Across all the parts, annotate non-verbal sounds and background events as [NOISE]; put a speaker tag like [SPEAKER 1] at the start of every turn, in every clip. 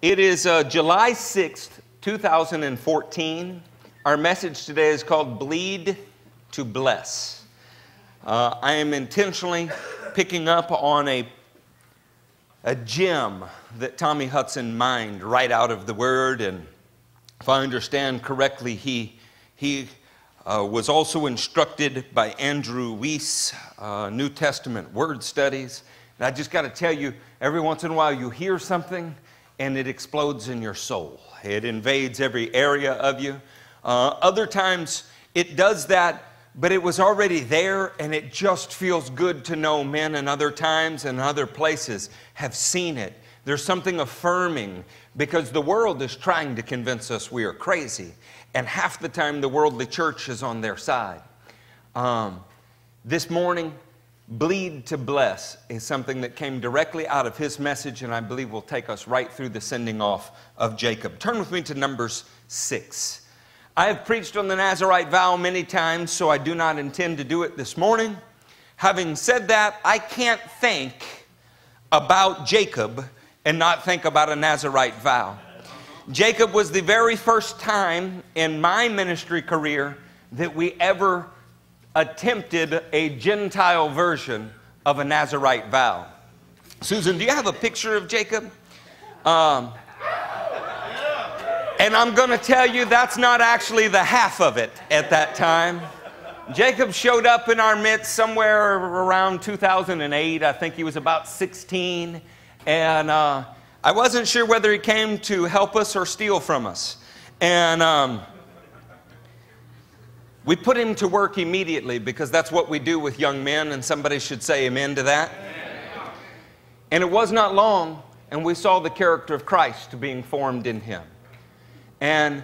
[SPEAKER 1] It is uh, July 6th, 2014. Our message today is called Bleed to Bless. Uh, I am intentionally picking up on a, a gem that Tommy Hudson mined right out of the Word. And if I understand correctly, he, he uh, was also instructed by Andrew Wuest, uh, New Testament Word Studies. And I just got to tell you, every once in a while you hear something and it explodes in your soul. It invades every area of you. Uh, other times it does that, but it was already there and it just feels good to know men in other times and other places have seen it. There's something affirming because the world is trying to convince us we are crazy. And half the time the worldly church is on their side. Um, this morning, Bleed to bless is something that came directly out of his message, and I believe will take us right through the sending off of Jacob. Turn with me to Numbers 6. I have preached on the Nazarite vow many times, so I do not intend to do it this morning. Having said that, I can't think about Jacob and not think about a Nazarite vow. Jacob was the very first time in my ministry career that we ever attempted a Gentile version of a Nazarite vow. Susan, do you have a picture of Jacob? Um, and I'm going to tell you that's not actually the half of it at that time. Jacob showed up in our midst somewhere around 2008. I think he was about 16. And uh, I wasn't sure whether he came to help us or steal from us. And um, we put him to work immediately because that's what we do with young men, and somebody should say amen to that. And it was not long, and we saw the character of Christ being formed in him. And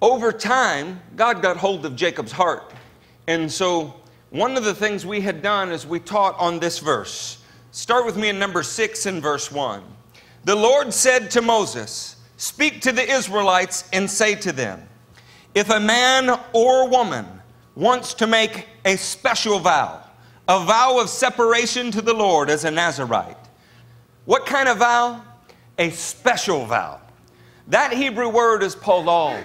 [SPEAKER 1] over time, God got hold of Jacob's heart. And so, one of the things we had done is we taught on this verse. Start with me in number six in verse one. The Lord said to Moses, Speak to the Israelites and say to them, if a man or woman wants to make a special vow, a vow of separation to the Lord as a Nazarite, what kind of vow? A special vow. That Hebrew word is polal.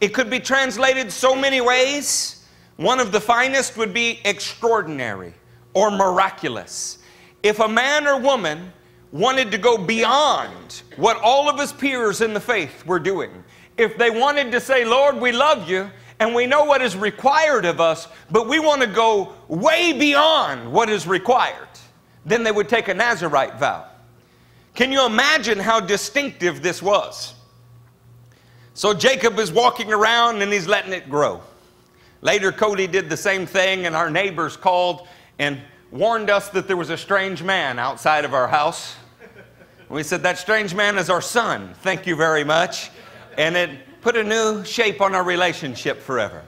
[SPEAKER 1] It could be translated so many ways. One of the finest would be extraordinary or miraculous. If a man or woman wanted to go beyond what all of his peers in the faith were doing, if they wanted to say, Lord, we love you and we know what is required of us, but we want to go way beyond what is required, then they would take a Nazarite vow. Can you imagine how distinctive this was? So Jacob is walking around and he's letting it grow. Later, Cody did the same thing, and our neighbors called and warned us that there was a strange man outside of our house. We said, That strange man is our son. Thank you very much and it put a new shape on our relationship forever.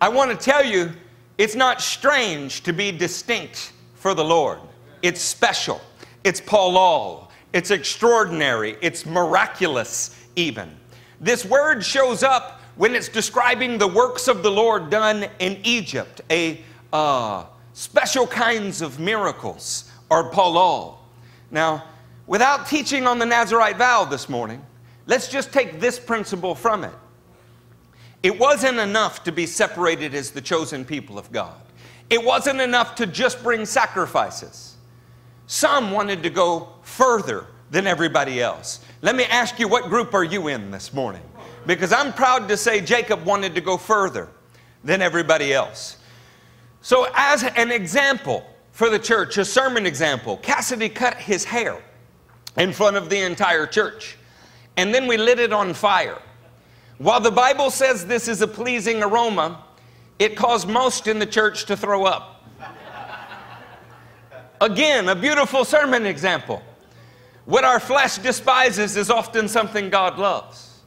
[SPEAKER 1] I want to tell you, it's not strange to be distinct for the Lord. It's special. It's Paulal. It's extraordinary. It's miraculous, even. This word shows up when it's describing the works of the Lord done in Egypt, a uh, special kinds of miracles, or Paulal. Now, without teaching on the Nazarite vow this morning, Let's just take this principle from it. It wasn't enough to be separated as the chosen people of God. It wasn't enough to just bring sacrifices. Some wanted to go further than everybody else. Let me ask you, what group are you in this morning? Because I'm proud to say Jacob wanted to go further than everybody else. So, as an example for the church, a sermon example, Cassidy cut his hair in front of the entire church and then we lit it on fire. While the Bible says this is a pleasing aroma, it caused most in the church to throw up. Again, a beautiful sermon example. What our flesh despises is often something God loves.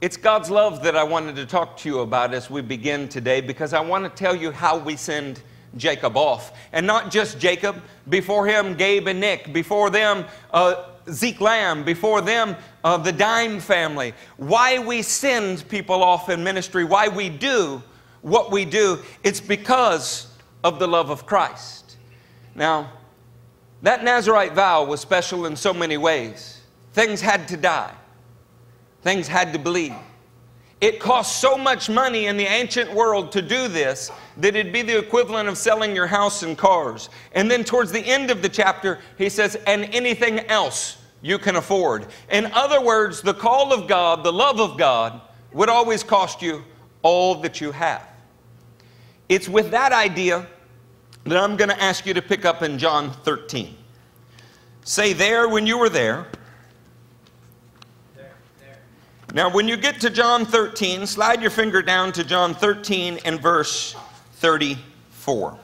[SPEAKER 1] It's God's love that I wanted to talk to you about as we begin today because I want to tell you how we send Jacob off. And not just Jacob, before him, Gabe and Nick, before them, uh, Zeke Lamb, before them, uh, the Dime family. Why we send people off in ministry, why we do what we do, it's because of the love of Christ. Now, that Nazarite vow was special in so many ways. things had to die, things had to bleed. It cost so much money in the ancient world to do this that it'd be the equivalent of selling your house and cars. And then towards the end of the chapter, he says, and anything else you can afford. In other words, the call of God, the love of God, would always cost you all that you have. It's with that idea that I'm going to ask you to pick up in John 13. Say there when you were there. Now, when you get to John 13, slide your finger down to John 13 and verse 34.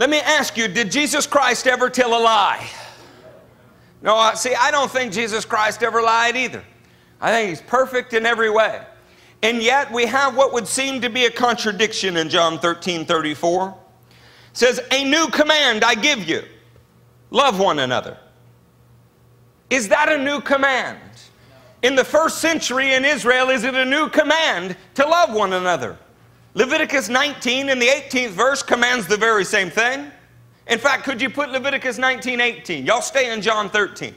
[SPEAKER 1] Let me ask you, did Jesus Christ ever tell a lie? No, see, I don't think Jesus Christ ever lied either. I think he's perfect in every way. And yet we have what would seem to be a contradiction in John 13 34. It says, A new command I give you love one another. Is that a new command? In the first century in Israel, is it a new command to love one another? Leviticus 19 in the 18th verse commands the very same thing. In fact, could you put Leviticus 19 18? Y'all stay in John 13.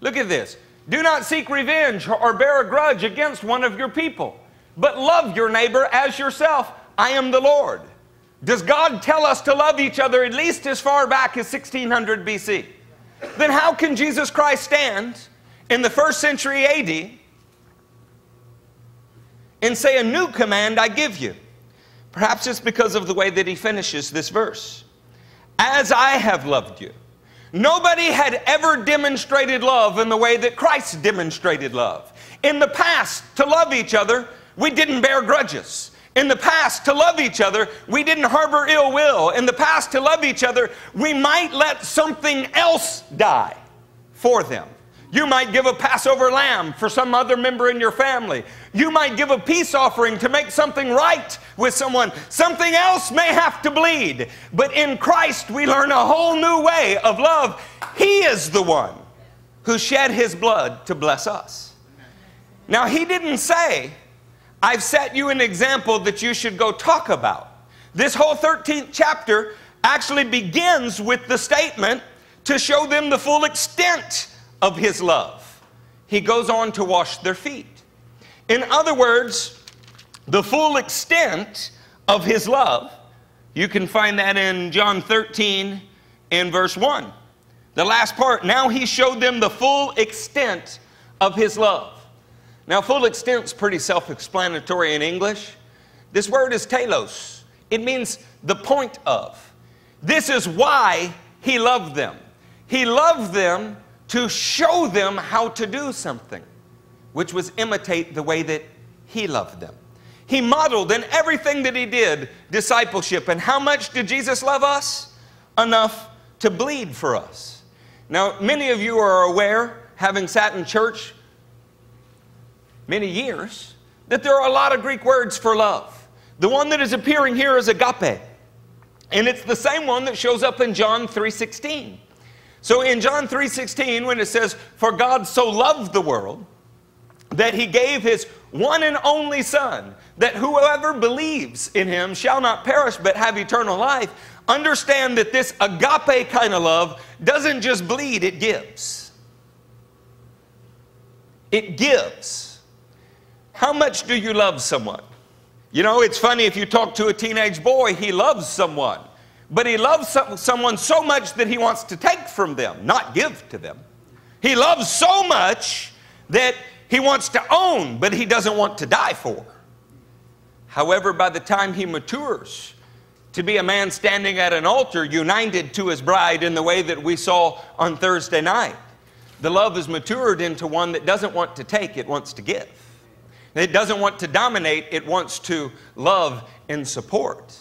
[SPEAKER 1] Look at this. Do not seek revenge or bear a grudge against one of your people, but love your neighbor as yourself. I am the Lord. Does God tell us to love each other at least as far back as 1600 BC? Then how can Jesus Christ stand in the first century AD and say, A new command I give you? Perhaps it's because of the way that he finishes this verse. As I have loved you. Nobody had ever demonstrated love in the way that Christ demonstrated love. In the past, to love each other, we didn't bear grudges. In the past, to love each other, we didn't harbor ill will. In the past, to love each other, we might let something else die for them. You might give a Passover lamb for some other member in your family. You might give a peace offering to make something right with someone. Something else may have to bleed. But in Christ, we learn a whole new way of love. He is the one who shed his blood to bless us. Now, he didn't say, I've set you an example that you should go talk about. This whole 13th chapter actually begins with the statement to show them the full extent of his love. He goes on to wash their feet. In other words, the full extent of his love, you can find that in John 13 in verse 1. The last part, now he showed them the full extent of his love. Now, full extent is pretty self explanatory in English. This word is telos, it means the point of. This is why he loved them. He loved them to show them how to do something, which was imitate the way that he loved them. He modeled in everything that he did discipleship. And how much did Jesus love us? Enough to bleed for us. Now, many of you are aware, having sat in church many years, that there are a lot of Greek words for love. The one that is appearing here is agape. And it's the same one that shows up in John 3:16. So in John 3:16 when it says for God so loved the world that he gave his one and only son that whoever believes in him shall not perish but have eternal life understand that this agape kind of love doesn't just bleed it gives. It gives. How much do you love someone? You know it's funny if you talk to a teenage boy he loves someone but he loves someone so much that he wants to take from them, not give to them. He loves so much that he wants to own, but he doesn't want to die for. However, by the time he matures to be a man standing at an altar united to his bride in the way that we saw on Thursday night, the love is matured into one that doesn't want to take, it wants to give. It doesn't want to dominate, it wants to love and support.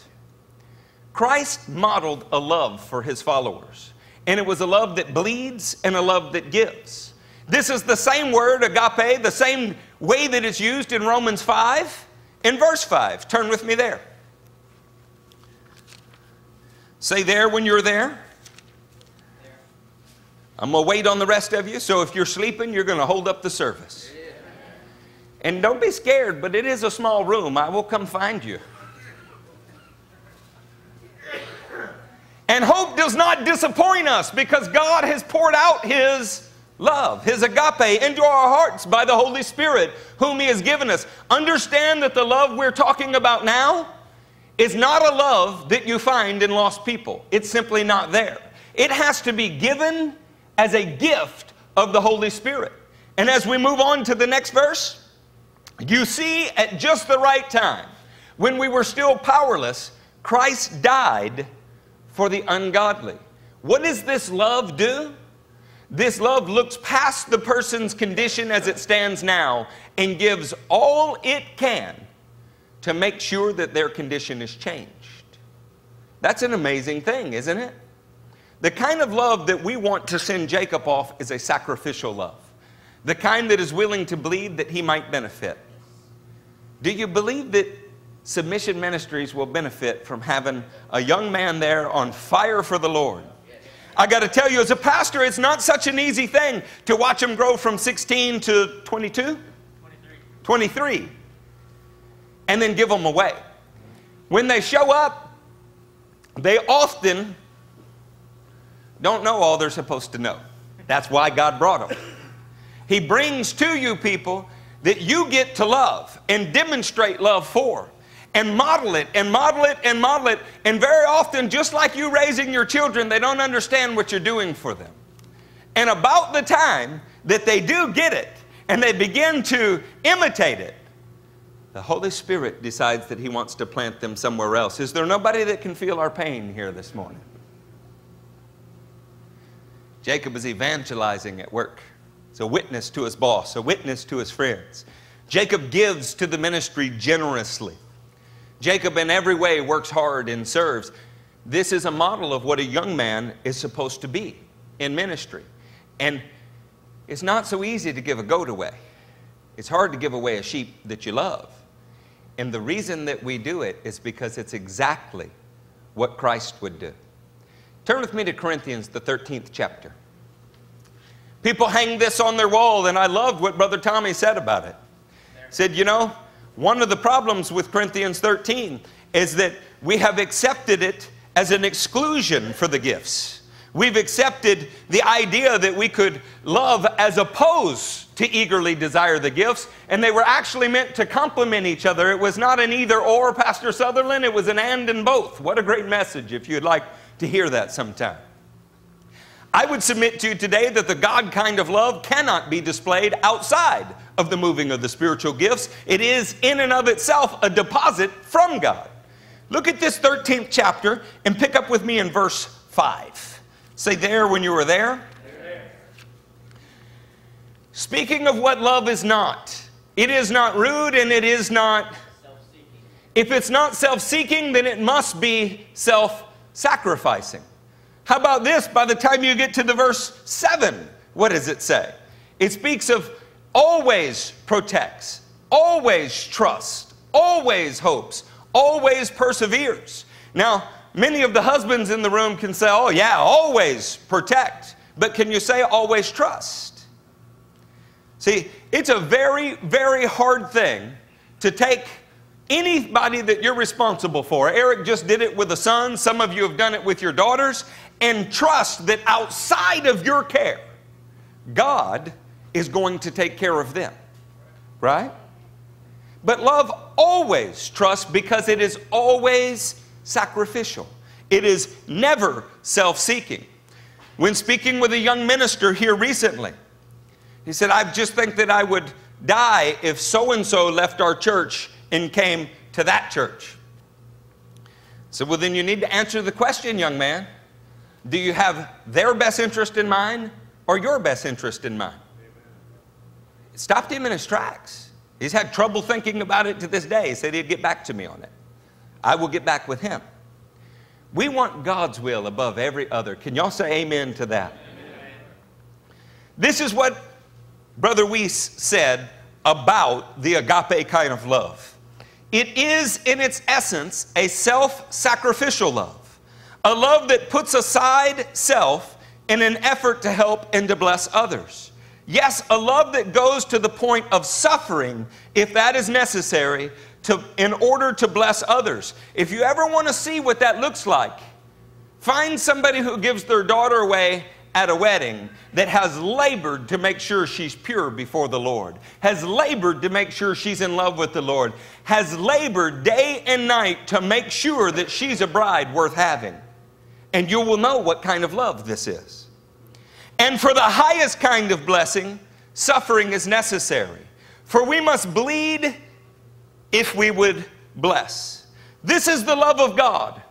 [SPEAKER 1] Christ modeled a love for his followers, and it was a love that bleeds and a love that gives. This is the same word, agape, the same way that it's used in Romans 5 in verse 5. Turn with me there. Say there when you're there. I'm going to wait on the rest of you, so if you're sleeping, you're going to hold up the service. And don't be scared, but it is a small room. I will come find you. And hope does not disappoint us because God has poured out His love, His agape, into our hearts by the Holy Spirit, whom He has given us. Understand that the love we're talking about now is not a love that you find in lost people. It's simply not there. It has to be given as a gift of the Holy Spirit. And as we move on to the next verse, you see at just the right time, when we were still powerless, Christ died for the ungodly. What does this love do? This love looks past the person's condition as it stands now and gives all it can to make sure that their condition is changed. That's an amazing thing, isn't it? The kind of love that we want to send Jacob off is a sacrificial love, the kind that is willing to bleed that he might benefit. Do you believe that Submission Ministries will benefit from having a young man there on fire for the Lord. I got to tell you, as a pastor, it's not such an easy thing to watch him grow from 16 to 22? 23. 23. And then give them away. When they show up, they often don't know all they're supposed to know. That's why God brought them. He brings to you people that you get to love and demonstrate love for and model it and model it and model it. And very often, just like you raising your children, they don't understand what you're doing for them. And about the time that they do get it and they begin to imitate it, the Holy Spirit decides that He wants to plant them somewhere else. Is there nobody that can feel our pain here this morning? Jacob is evangelizing at work. He's a witness to his boss, a witness to his friends. Jacob gives to the ministry generously. Jacob, in every way, works hard and serves. This is a model of what a young man is supposed to be in ministry. And it's not so easy to give a goat away. It's hard to give away a sheep that you love. And the reason that we do it is because it's exactly what Christ would do. Turn with me to Corinthians, the 13th chapter. People hang this on their wall, and I loved what Brother Tommy said about it. Said, you know, one of the problems with Corinthians 13 is that we have accepted it as an exclusion for the gifts. We've accepted the idea that we could love as opposed to eagerly desire the gifts, and they were actually meant to complement each other. It was not an either or, Pastor Sutherland, it was an and and both. What a great message if you'd like to hear that sometime. I would submit to you today that the God kind of love cannot be displayed outside of the moving of the spiritual gifts. It is, in and of itself, a deposit from God. Look at this 13th chapter and pick up with me in verse 5. Say there when you were there. Speaking of what love is not, it is not rude and it is not. If it's not self seeking, then it must be self sacrificing. How about this? By the time you get to the verse 7, what does it say? It speaks of always protects, always trusts, always hopes, always perseveres. Now, many of the husbands in the room can say, oh, yeah, always protect. But can you say always trust? See, it's a very, very hard thing to take anybody that you're responsible for. Eric just did it with a son. Some of you have done it with your daughters and trust that outside of your care, God is going to take care of them. Right? But love always trusts because it is always sacrificial. It is never self seeking. When speaking with a young minister here recently, he said, I just think that I would die if so and so left our church and came to that church. So, well, then you need to answer the question, young man. Do you have their best interest in mind or your best interest in mind? It stopped him in his tracks. He's had trouble thinking about it to this day. He said he'd get back to me on it. I will get back with him. We want God's will above every other. Can y'all say amen to that? Amen. This is what Brother Wuest said about the agape kind of love. It is, in its essence, a self sacrificial love a love that puts aside self in an effort to help and to bless others. Yes, a love that goes to the point of suffering if that is necessary to, in order to bless others. If you ever want to see what that looks like, Find somebody who gives their daughter away at a wedding that has labored to make sure she's pure before the Lord, has labored to make sure she's in love with the Lord, has labored day and night to make sure that she's a bride worth having. And you will know what kind of love this is. And for the highest kind of blessing, suffering is necessary. For we must bleed if we would bless. This is the love of God,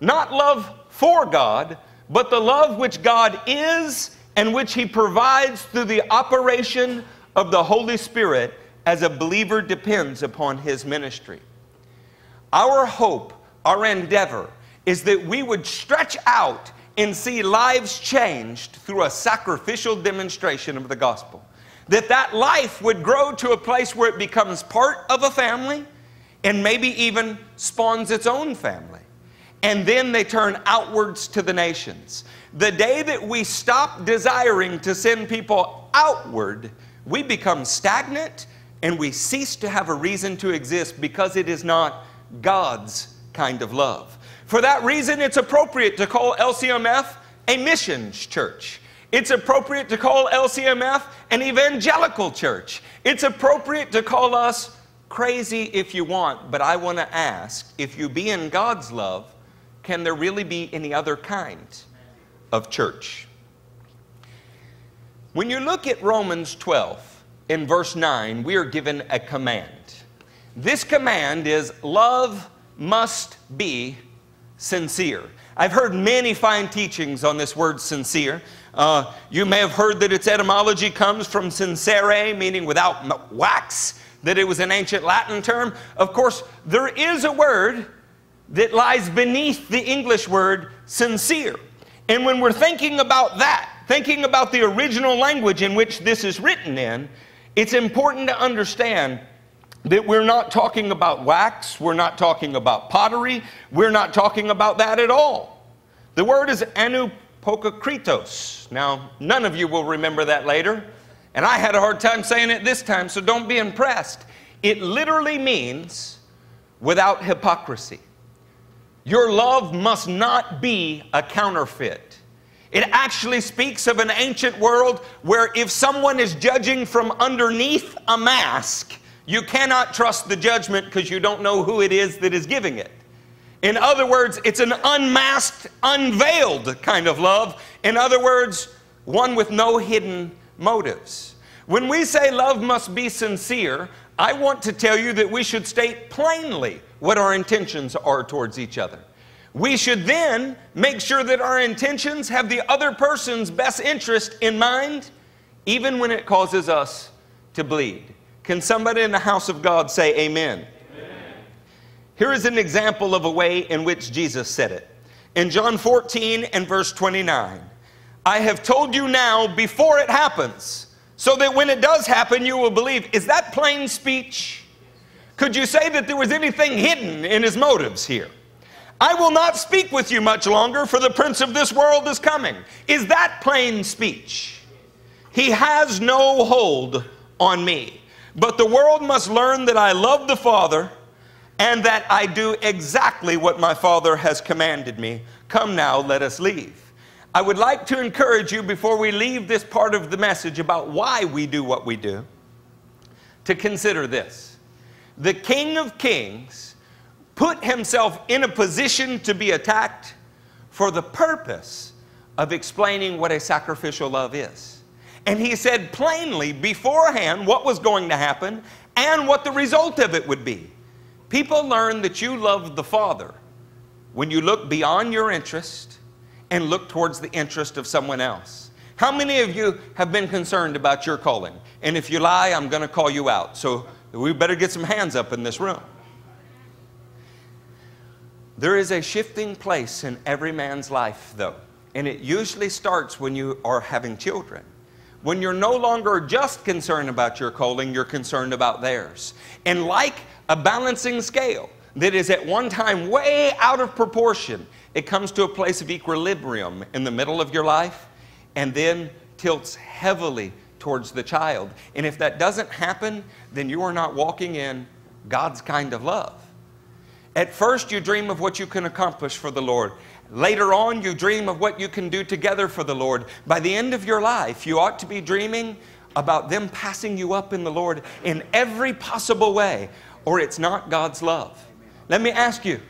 [SPEAKER 1] not love for God, but the love which God is and which He provides through the operation of the Holy Spirit as a believer depends upon His ministry. Our hope, our endeavor, is that we would stretch out and see lives changed through a sacrificial demonstration of the gospel. That that life would grow to a place where it becomes part of a family and maybe even spawns its own family and then they turn outwards to the nations. The day that we stop desiring to send people outward, we become stagnant and we cease to have a reason to exist because it is not God's kind of love. For that reason, it's appropriate to call LCMF a missions church. It's appropriate to call LCMF an evangelical church. It's appropriate to call us crazy if you want, but I want to ask if you be in God's love, can there really be any other kind of church? When you look at Romans 12, in verse 9, we are given a command. This command is love must be sincere. I've heard many fine teachings on this word sincere. Uh, you may have heard that its etymology comes from sincere, meaning without wax, that it was an ancient Latin term. Of course, there is a word that lies beneath the English word sincere. And when we're thinking about that, thinking about the original language in which this is written in, it's important to understand that we're not talking about wax, we're not talking about pottery, we're not talking about that at all. The word is anupokritos. Now, none of you will remember that later, and I had a hard time saying it this time, so don't be impressed. It literally means without hypocrisy. Your love must not be a counterfeit. It actually speaks of an ancient world where if someone is judging from underneath a mask, you cannot trust the judgment because you don't know who it is that is giving it. In other words, it's an unmasked, unveiled kind of love. In other words, one with no hidden motives. When we say love must be sincere, I want to tell you that we should state plainly what our intentions are towards each other. We should then make sure that our intentions have the other person's best interest in mind, even when it causes us to bleed. Can somebody in the house of God say amen? amen? Here is an example of a way in which Jesus said it. In John 14 and verse 29, I have told you now before it happens, so that when it does happen, you will believe. Is that plain speech? Could you say that there was anything hidden in his motives here? I will not speak with you much longer, for the prince of this world is coming. Is that plain speech? He has no hold on me. But the world must learn that I love the Father and that I do exactly what my Father has commanded me. Come now, let us leave. I would like to encourage you before we leave this part of the message about why we do what we do to consider this the King of Kings put himself in a position to be attacked for the purpose of explaining what a sacrificial love is. And he said plainly beforehand what was going to happen and what the result of it would be. People learn that you love the Father when you look beyond your interest and look towards the interest of someone else. How many of you have been concerned about your calling? And if you lie, I'm going to call you out. So we better get some hands up in this room. There is a shifting place in every man's life, though, and it usually starts when you are having children. When you're no longer just concerned about your calling, you're concerned about theirs. And like a balancing scale that is at one time way out of proportion, it comes to a place of equilibrium in the middle of your life and then tilts heavily towards the child. And if that doesn't happen, then you are not walking in God's kind of love. At first, you dream of what you can accomplish for the Lord. Later on, you dream of what you can do together for the Lord. By the end of your life, you ought to be dreaming about them passing you up in the Lord in every possible way, or it's not God's love. Let me ask you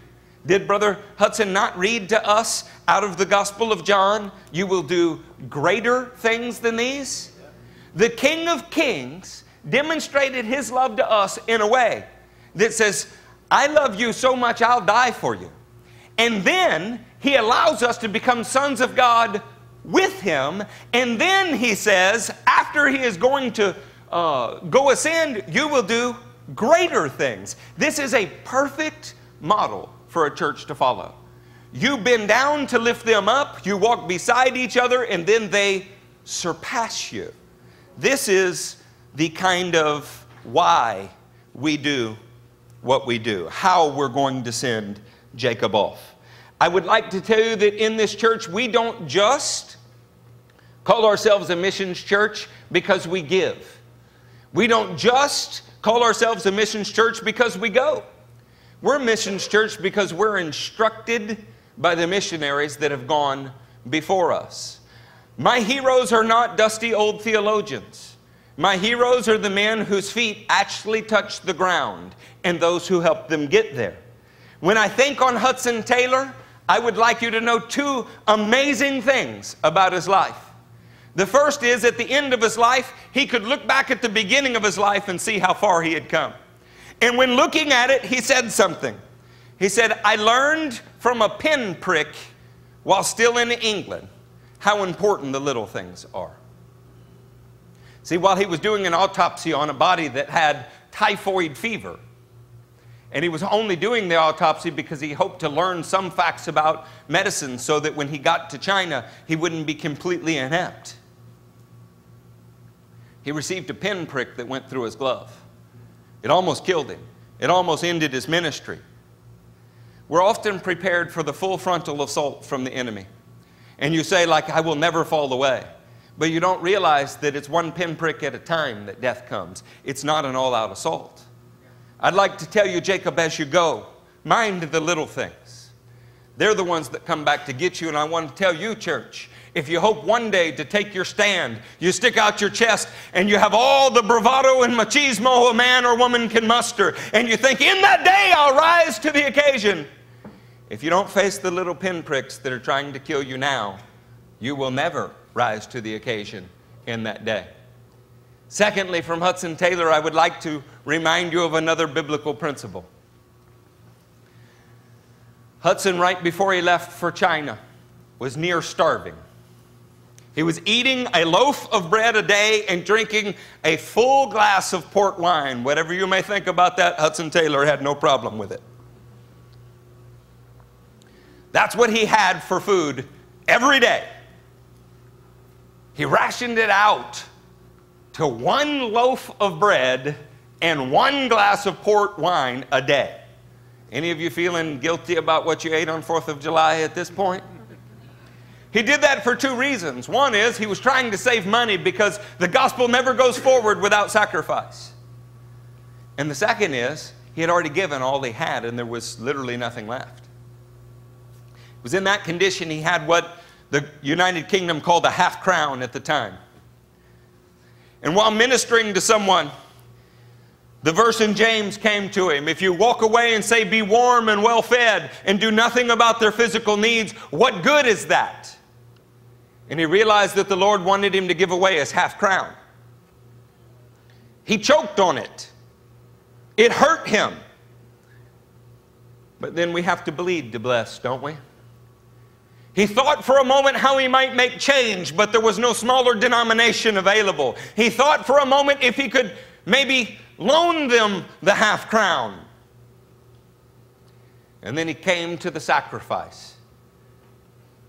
[SPEAKER 1] did Brother Hudson not read to us out of the Gospel of John, You will do greater things than these? The King of Kings demonstrated his love to us in a way that says, I love you so much, I'll die for you. And then he allows us to become sons of God with him. And then he says, after he is going to uh, go ascend, you will do greater things. This is a perfect model for a church to follow. You bend down to lift them up, you walk beside each other, and then they surpass you. This is the kind of why we do what we do, how we're going to send Jacob off. I would like to tell you that in this church, we don't just call ourselves a missions church because we give. We don't just call ourselves a missions church because we go. We're a missions church because we're instructed by the missionaries that have gone before us. My heroes are not dusty old theologians. My heroes are the men whose feet actually touch the ground and those who helped them get there. When I think on Hudson Taylor, I would like you to know two amazing things about his life. The first is at the end of his life, he could look back at the beginning of his life and see how far he had come. And when looking at it, he said something. He said, I learned from a pinprick while still in England how important the little things are. See, while he was doing an autopsy on a body that had typhoid fever, and he was only doing the autopsy because he hoped to learn some facts about medicine so that when he got to China, he wouldn't be completely inept. He received a pinprick that went through his glove. It almost killed him, it almost ended his ministry. We're often prepared for the full frontal assault from the enemy. And you say, like, I will never fall away. But you don't realize that it's one pinprick at a time that death comes. It's not an all out assault. I'd like to tell you, Jacob, as you go, mind the little things. They're the ones that come back to get you. And I want to tell you, church, if you hope one day to take your stand, you stick out your chest and you have all the bravado and machismo a man or woman can muster, and you think, in that day I'll rise to the occasion. If you don't face the little pinpricks that are trying to kill you now, you will never rise to the occasion in that day. Secondly, from Hudson Taylor, I would like to remind you of another biblical principle. Hudson, right before he left for China, was near starving. He was eating a loaf of bread a day and drinking a full glass of port wine. Whatever you may think about that, Hudson Taylor had no problem with it. That's what he had for food every day. He rationed it out to one loaf of bread and one glass of port wine a day. Any of you feeling guilty about what you ate on 4th of July at this point? He did that for two reasons. One is he was trying to save money because the gospel never goes forward without sacrifice. And the second is he had already given all he had and there was literally nothing left. It was in that condition he had what the United Kingdom called a half crown at the time. And while ministering to someone, the verse in James came to him. If you walk away and say, Be warm and well fed, and do nothing about their physical needs, what good is that? And he realized that the Lord wanted him to give away his half crown. He choked on it, it hurt him. But then we have to bleed to bless, don't we? He thought for a moment how he might make change, but there was no smaller denomination available. He thought for a moment if he could maybe loan them the half crown. And then he came to the sacrifice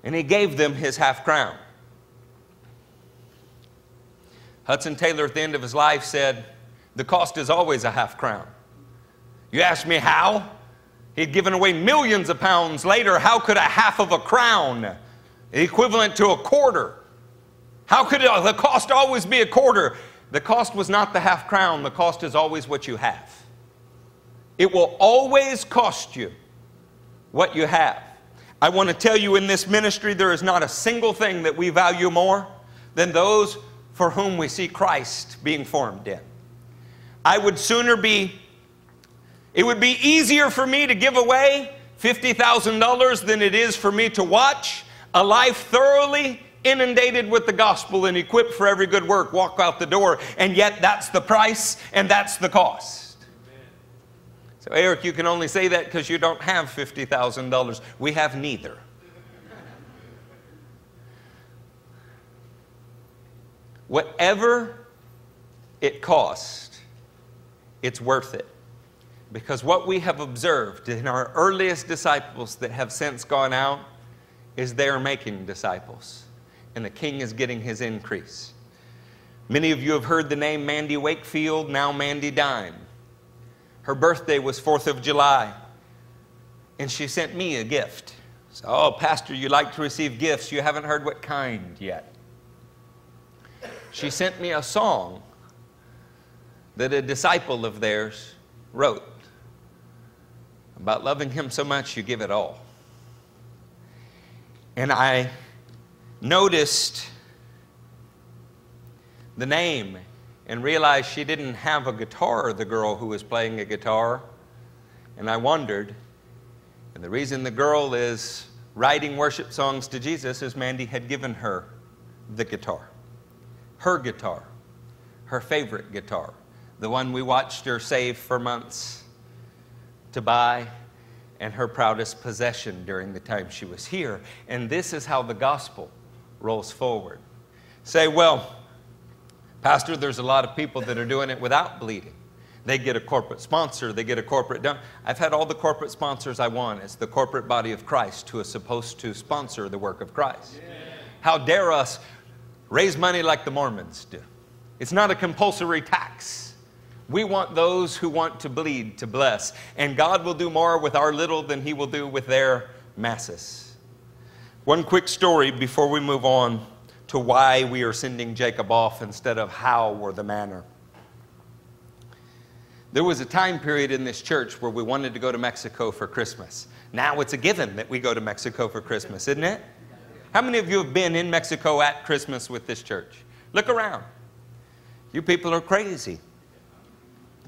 [SPEAKER 1] and he gave them his half crown. Hudson Taylor, at the end of his life, said, The cost is always a half crown. You ask me how? He'd given away millions of pounds later. How could a half of a crown, equivalent to a quarter, how could it, the cost always be a quarter? The cost was not the half crown, the cost is always what you have. It will always cost you what you have. I want to tell you in this ministry, there is not a single thing that we value more than those for whom we see Christ being formed in. I would sooner be, it would be easier for me to give away $50,000 than it is for me to watch a life thoroughly inundated with the gospel and equipped for every good work walk out the door. And yet, that's the price and that's the cost. So, Eric, you can only say that because you don't have $50,000. We have neither. Whatever it costs, it's worth it. Because what we have observed in our earliest disciples that have since gone out is they are making disciples, and the king is getting his increase. Many of you have heard the name Mandy Wakefield, now Mandy Dime. Her birthday was 4th of July, and she sent me a gift. So, oh, Pastor, you like to receive gifts. You haven't heard what kind yet. She sent me a song that a disciple of theirs wrote about loving Him so much you give it all. And I noticed the name and realized she didn't have a guitar, the girl who was playing a guitar. And I wondered. And the reason the girl is writing worship songs to Jesus is Mandy had given her the guitar. Her guitar. Her favorite guitar. The one we watched her save for months to buy and her proudest possession during the time she was here. And this is how the gospel rolls forward. Say, well, Pastor, there's a lot of people that are doing it without bleeding. They get a corporate sponsor, they get a corporate don- I've had all the corporate sponsors I want. It's the corporate body of Christ who is supposed to sponsor the work of Christ. Yeah. How dare us raise money like the Mormons do? It's not a compulsory tax. We want those who want to bleed to bless. And God will do more with our little than He will do with their masses. One quick story before we move on to why we are sending Jacob off instead of how or the manner. There was a time period in this church where we wanted to go to Mexico for Christmas. Now it's a given that we go to Mexico for Christmas, isn't it? How many of you have been in Mexico at Christmas with this church? Look around. You people are crazy.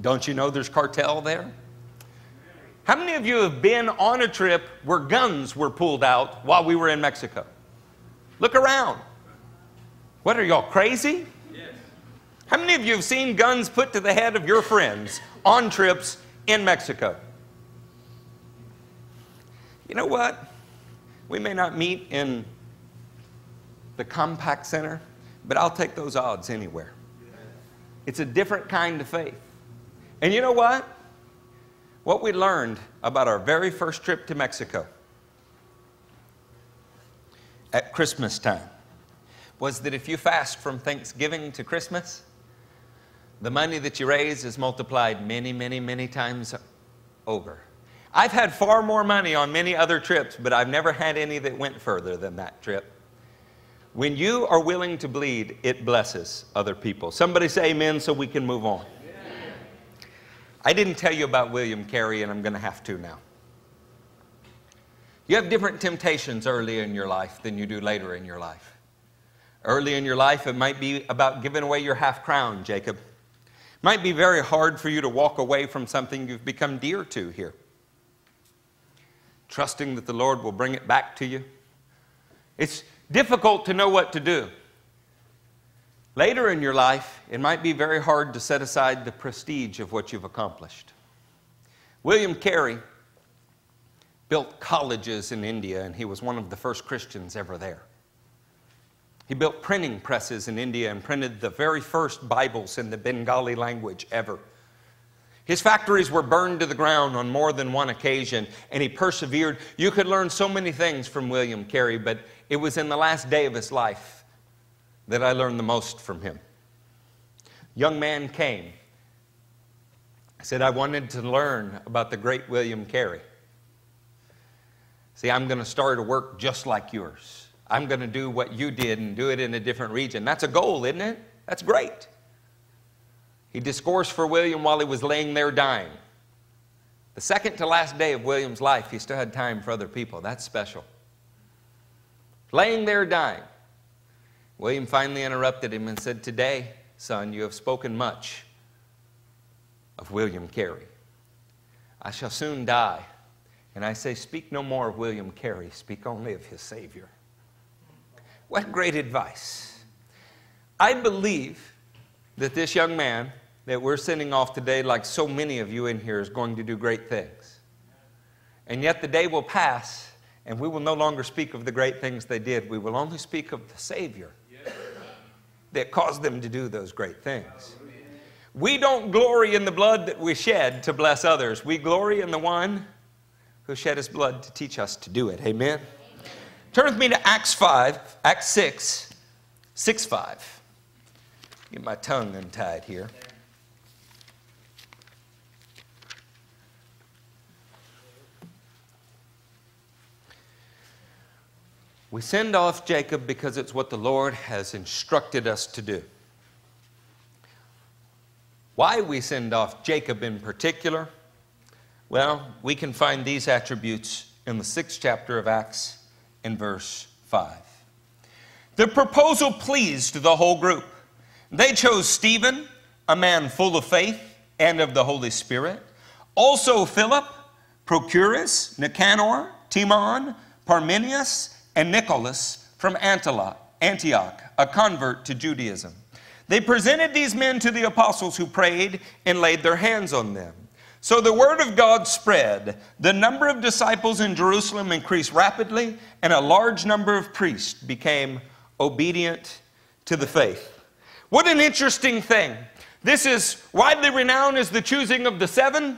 [SPEAKER 1] Don't you know there's cartel there? How many of you have been on a trip where guns were pulled out while we were in Mexico? Look around. What are y'all crazy? Yes. How many of you have seen guns put to the head of your friends on trips in Mexico? You know what? We may not meet in the Compaq Center, but I'll take those odds anywhere. It's a different kind of faith. And you know what? What we learned about our very first trip to Mexico at Christmas time was that if you fast from Thanksgiving to Christmas, the money that you raise is multiplied many, many, many times over. I've had far more money on many other trips, but I've never had any that went further than that trip. When you are willing to bleed, it blesses other people. Somebody say amen so we can move on. I didn't tell you about William Carey, and I'm going to have to now. You have different temptations early in your life than you do later in your life. Early in your life, it might be about giving away your half crown, Jacob. It might be very hard for you to walk away from something you've become dear to here. Trusting that the Lord will bring it back to you. It's difficult to know what to do. Later in your life, it might be very hard to set aside the prestige of what you've accomplished. William Carey built colleges in India, and he was one of the first Christians ever there. He built printing presses in India and printed the very first Bibles in the Bengali language ever. His factories were burned to the ground on more than one occasion, and he persevered. You could learn so many things from William Carey, but it was in the last day of his life that I learned the most from him. Young man came. I said, I wanted to learn about the great William Carey. See, I'm going to start a work just like yours. I'm going to do what you did and do it in a different region. That's a goal, isn't it? That's great. He discoursed for William while he was laying there dying. The second to last day of William's life, he still had time for other people. That's special. Laying there dying, William finally interrupted him and said, Today, son, you have spoken much of William Carey. I shall soon die. And I say, Speak no more of William Carey, speak only of his Savior. What great advice. I believe that this young man that we're sending off today, like so many of you in here, is going to do great things. And yet the day will pass, and we will no longer speak of the great things they did. We will only speak of the Savior that caused them to do those great things. We don't glory in the blood that we shed to bless others. We glory in the one who shed his blood to teach us to do it. Amen. Turn with me to Acts 5, Acts 6, 6 5. Get my tongue untied here. We send off Jacob because it's what the Lord has instructed us to do. Why we send off Jacob in particular? Well, we can find these attributes in the sixth chapter of Acts in verse 5. The proposal pleased the whole group. They chose Stephen, a man full of faith and of the Holy Spirit, also Philip, Procorus, Nicanor, Timon, Parmenius, and Nicholas from Antioch, a convert to Judaism. They presented these men to the apostles who prayed and laid their hands on them. So the word of God spread. The number of disciples in Jerusalem increased rapidly, and a large number of priests became obedient to the faith. What an interesting thing. This is widely renowned as the choosing of the seven,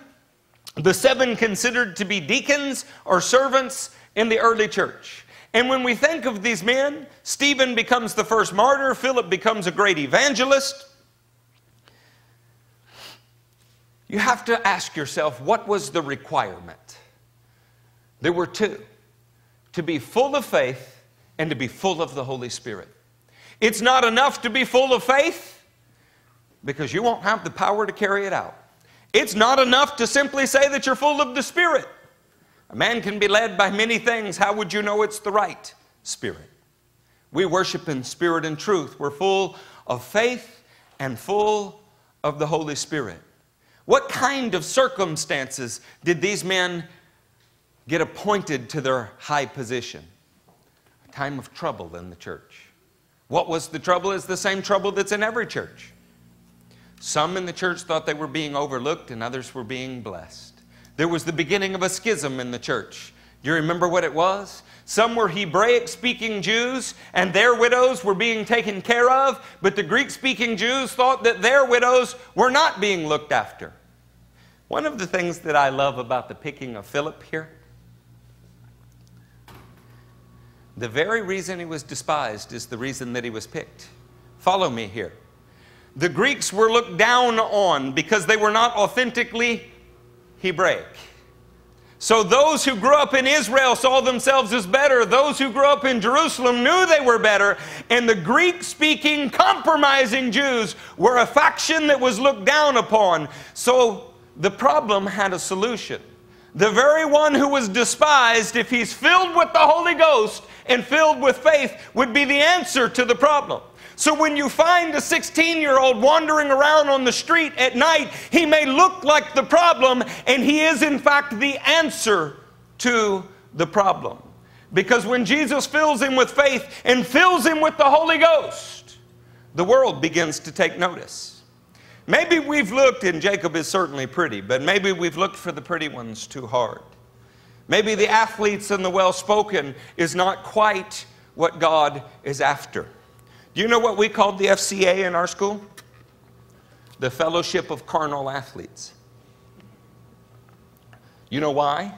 [SPEAKER 1] the seven considered to be deacons or servants in the early church. And when we think of these men, Stephen becomes the first martyr, Philip becomes a great evangelist. You have to ask yourself what was the requirement? There were two to be full of faith and to be full of the Holy Spirit. It's not enough to be full of faith because you won't have the power to carry it out. It's not enough to simply say that you're full of the Spirit. A man can be led by many things. How would you know it's the right spirit? We worship in spirit and truth. We're full of faith and full of the Holy Spirit. What kind of circumstances did these men get appointed to their high position? A time of trouble in the church. What was the trouble? Is the same trouble that's in every church. Some in the church thought they were being overlooked, and others were being blessed. There was the beginning of a schism in the church. You remember what it was? Some were Hebraic speaking Jews, and their widows were being taken care of, but the Greek speaking Jews thought that their widows were not being looked after. One of the things that I love about the picking of Philip here, the very reason he was despised is the reason that he was picked. Follow me here. The Greeks were looked down on because they were not authentically Hebraic. So those who grew up in Israel saw themselves as better. Those who grew up in Jerusalem knew they were better. And the Greek speaking, compromising Jews were a faction that was looked down upon. So the problem had a solution. The very one who was despised, if he's filled with the Holy Ghost and filled with faith, would be the answer to the problem. So when you find a 16 year old wandering around on the street at night, he may look like the problem, and he is, in fact, the answer to the problem. Because when Jesus fills him with faith and fills him with the Holy Ghost, the world begins to take notice. Maybe we've looked, and Jacob is certainly pretty, but maybe we've looked for the pretty ones too hard. Maybe the athletes and the well spoken is not quite what God is after. Do you know what we called the FCA in our school? The Fellowship of Carnal Athletes. You know why?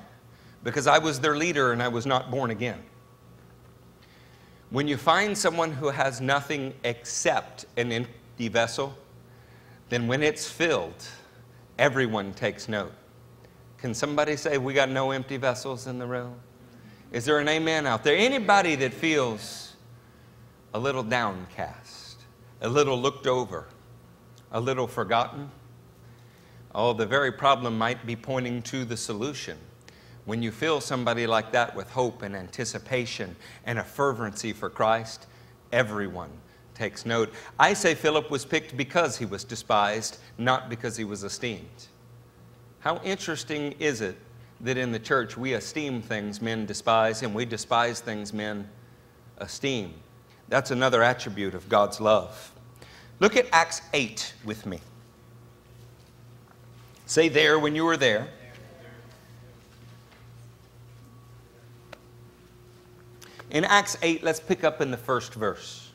[SPEAKER 1] Because I was their leader and I was not born again. When you find someone who has nothing except an empty vessel, then when it's filled, everyone takes note. Can somebody say, We got no empty vessels in the room? Is there an amen out there? Anybody that feels a little downcast, a little looked over, a little forgotten. Oh, the very problem might be pointing to the solution. When you fill somebody like that with hope and anticipation and a fervency for Christ, everyone takes note. I say Philip was picked because he was despised, not because he was esteemed. How interesting is it that in the church we esteem things men despise and we despise things men esteem? That's another attribute of God's love. Look at Acts 8 with me. Say there when you were there. In Acts 8, let's pick up in the first verse.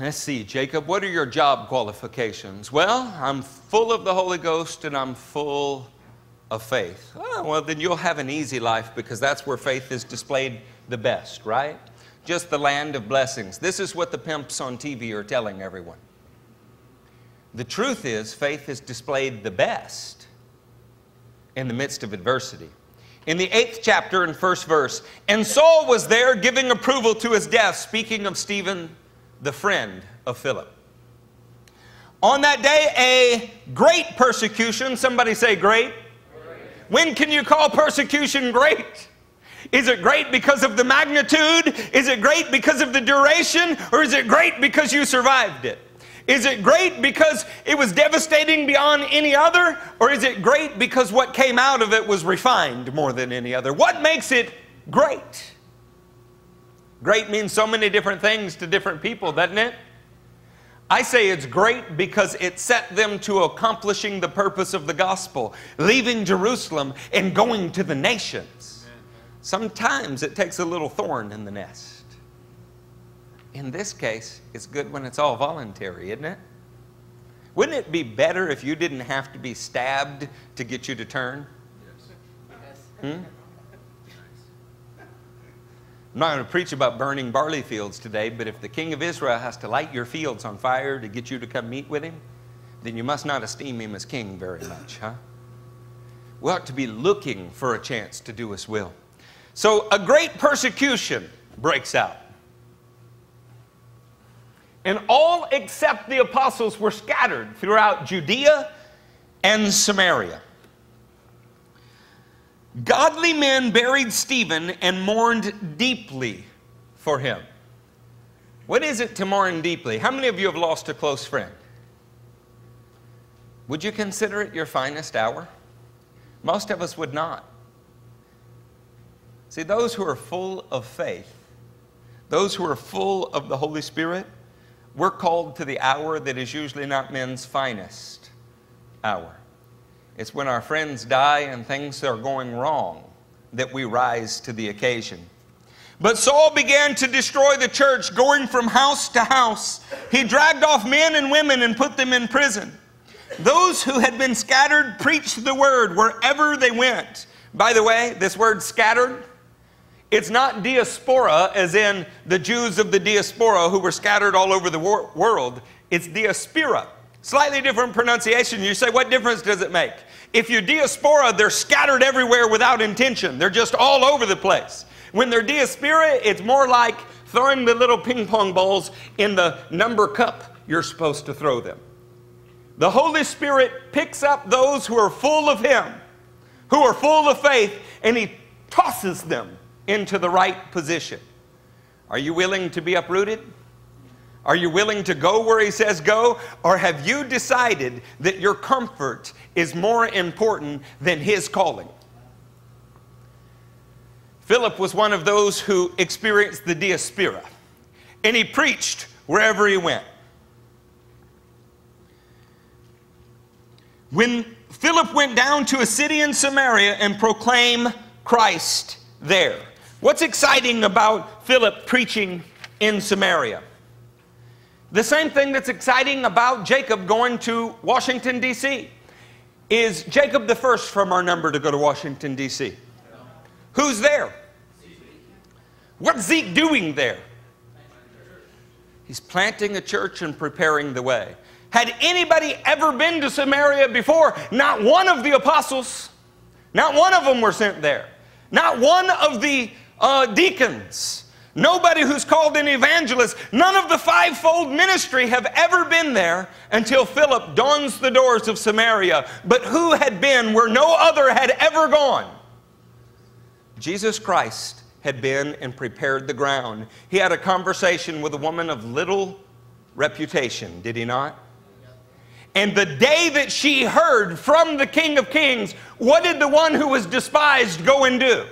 [SPEAKER 1] Let's see, Jacob, what are your job qualifications? Well, I'm full of the Holy Ghost and I'm full of faith. Oh, well, then you'll have an easy life because that's where faith is displayed the best, right? Just the land of blessings. This is what the pimps on TV are telling everyone. The truth is, faith is displayed the best in the midst of adversity. In the eighth chapter and first verse, and Saul was there giving approval to his death, speaking of Stephen the friend of Philip. On that day, a great persecution, somebody say great. great. When can you call persecution great? Is it great because of the magnitude? Is it great because of the duration? Or is it great because you survived it? Is it great because it was devastating beyond any other? Or is it great because what came out of it was refined more than any other? What makes it great? Great means so many different things to different people, doesn't it? I say it's great because it set them to accomplishing the purpose of the gospel, leaving Jerusalem and going to the nations. Sometimes it takes a little thorn in the nest. In this case, it's good when it's all voluntary, isn't it? Wouldn't it be better if you didn't have to be stabbed to get you to turn? Yes. Hmm? I'm not going to preach about burning barley fields today, but if the king of Israel has to light your fields on fire to get you to come meet with him, then you must not esteem him as king very much, huh? We ought to be looking for a chance to do his will. So a great persecution breaks out. And all except the apostles were scattered throughout Judea and Samaria. Godly men buried Stephen and mourned deeply for him. What is it to mourn deeply? How many of you have lost a close friend? Would you consider it your finest hour? Most of us would not. See, those who are full of faith, those who are full of the Holy Spirit, we're called to the hour that is usually not men's finest hour. It's when our friends die and things are going wrong that we rise to the occasion. But Saul began to destroy the church, going from house to house. He dragged off men and women and put them in prison. Those who had been scattered preached the word wherever they went. By the way, this word scattered, it's not diaspora, as in the Jews of the diaspora who were scattered all over the wor- world. It's diaspora. Slightly different pronunciation. You say, what difference does it make? If you're diaspora, they're scattered everywhere without intention. They're just all over the place. When they're diaspora, it's more like throwing the little ping pong balls in the number cup you're supposed to throw them. The Holy Spirit picks up those who are full of Him, who are full of faith, and He tosses them into the right position. Are you willing to be uprooted? Are you willing to go where He says go? Or have you decided that your comfort is more important than His calling? Philip was one of those who experienced the diaspora, and he preached wherever he went. When Philip went down to a city in Samaria and proclaimed Christ there. What's exciting about Philip preaching in Samaria? The same thing that's exciting about Jacob going to Washington, D.C. Is Jacob the first from our number to go to Washington, D.C.? Who's there? What's Zeke doing there? He's planting a church and preparing the way. Had anybody ever been to Samaria before? Not one of the apostles, not one of them were sent there. Not one of the uh, deacons, Nobody who's called an evangelist, none of the fivefold ministry have ever been there until Philip dawns the doors of Samaria. But who had been where no other had ever gone? Jesus Christ had been and prepared the ground. He had a conversation with a woman of little reputation, did he not? And the day that she heard from the King of Kings, what did the one who was despised go and do?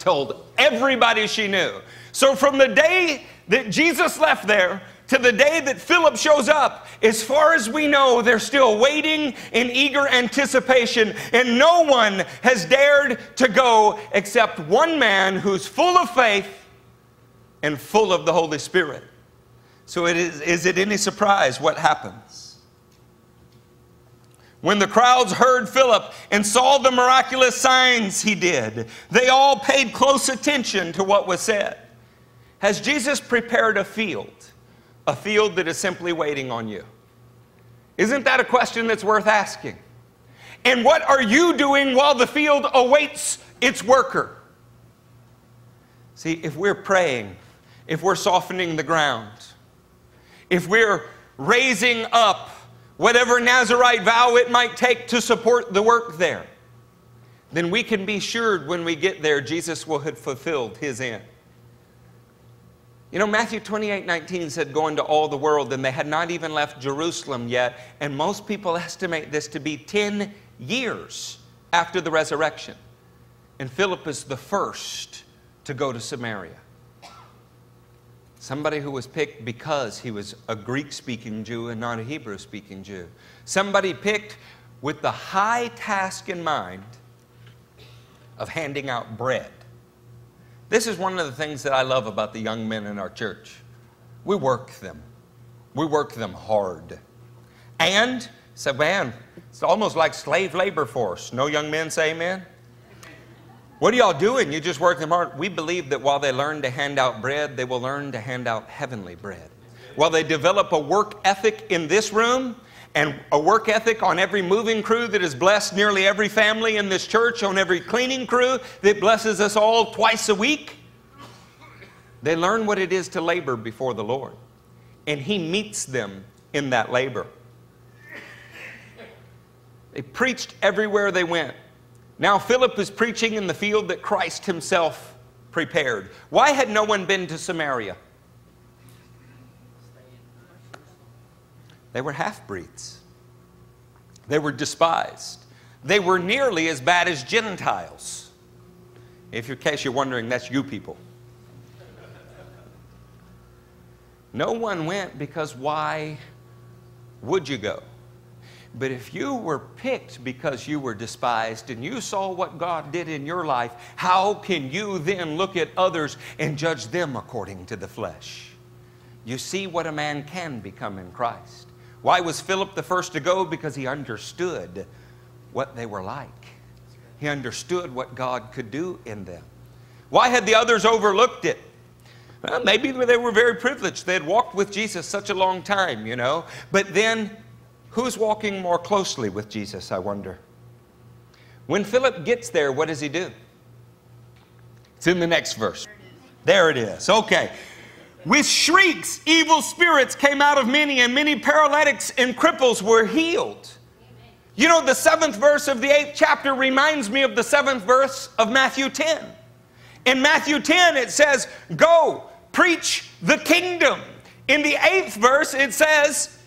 [SPEAKER 1] Told everybody she knew. So from the day that Jesus left there to the day that Philip shows up, as far as we know, they're still waiting in eager anticipation, and no one has dared to go except one man who's full of faith and full of the Holy Spirit. So, it is, is it any surprise what happens? When the crowds heard Philip and saw the miraculous signs he did, they all paid close attention to what was said. Has Jesus prepared a field, a field that is simply waiting on you? Isn't that a question that's worth asking? And what are you doing while the field awaits its worker? See, if we're praying, if we're softening the ground, if we're raising up whatever Nazarite vow it might take to support the work there, then we can be sure when we get there, Jesus will have fulfilled his end. You know, Matthew 28 19 said, Go into all the world, and they had not even left Jerusalem yet. And most people estimate this to be 10 years after the resurrection. And Philip is the first to go to Samaria. Somebody who was picked because he was a Greek speaking Jew and not a Hebrew speaking Jew. Somebody picked with the high task in mind of handing out bread. This is one of the things that I love about the young men in our church. We work them, we work them hard. And, so man, it's almost like slave labor force. No young men say amen? What are y'all doing? You just working hard. We believe that while they learn to hand out bread, they will learn to hand out heavenly bread. While they develop a work ethic in this room, and a work ethic on every moving crew that has blessed nearly every family in this church, on every cleaning crew that blesses us all twice a week. They learn what it is to labor before the Lord, and He meets them in that labor. They preached everywhere they went. Now, Philip is preaching in the field that Christ himself prepared. Why had no one been to Samaria? They were half breeds, they were despised, they were nearly as bad as Gentiles. If in case you're wondering, that's you people. No one went because why would you go? But if you were picked because you were despised and you saw what God did in your life, how can you then look at others and judge them according to the flesh? You see what a man can become in Christ. Why was Philip the first to go? Because he understood what they were like. He understood what God could do in them. Why had the others overlooked it? Well, maybe they were very privileged. They had walked with Jesus such a long time, you know. But then Who's walking more closely with Jesus, I wonder? When Philip gets there, what does he do? It's in the next verse. There it is. Okay. With shrieks, evil spirits came out of many, and many paralytics and cripples were healed. You know, the seventh verse of the eighth chapter reminds me of the seventh verse of Matthew 10. In Matthew 10, it says, Go, preach the kingdom. In the eighth verse, it says,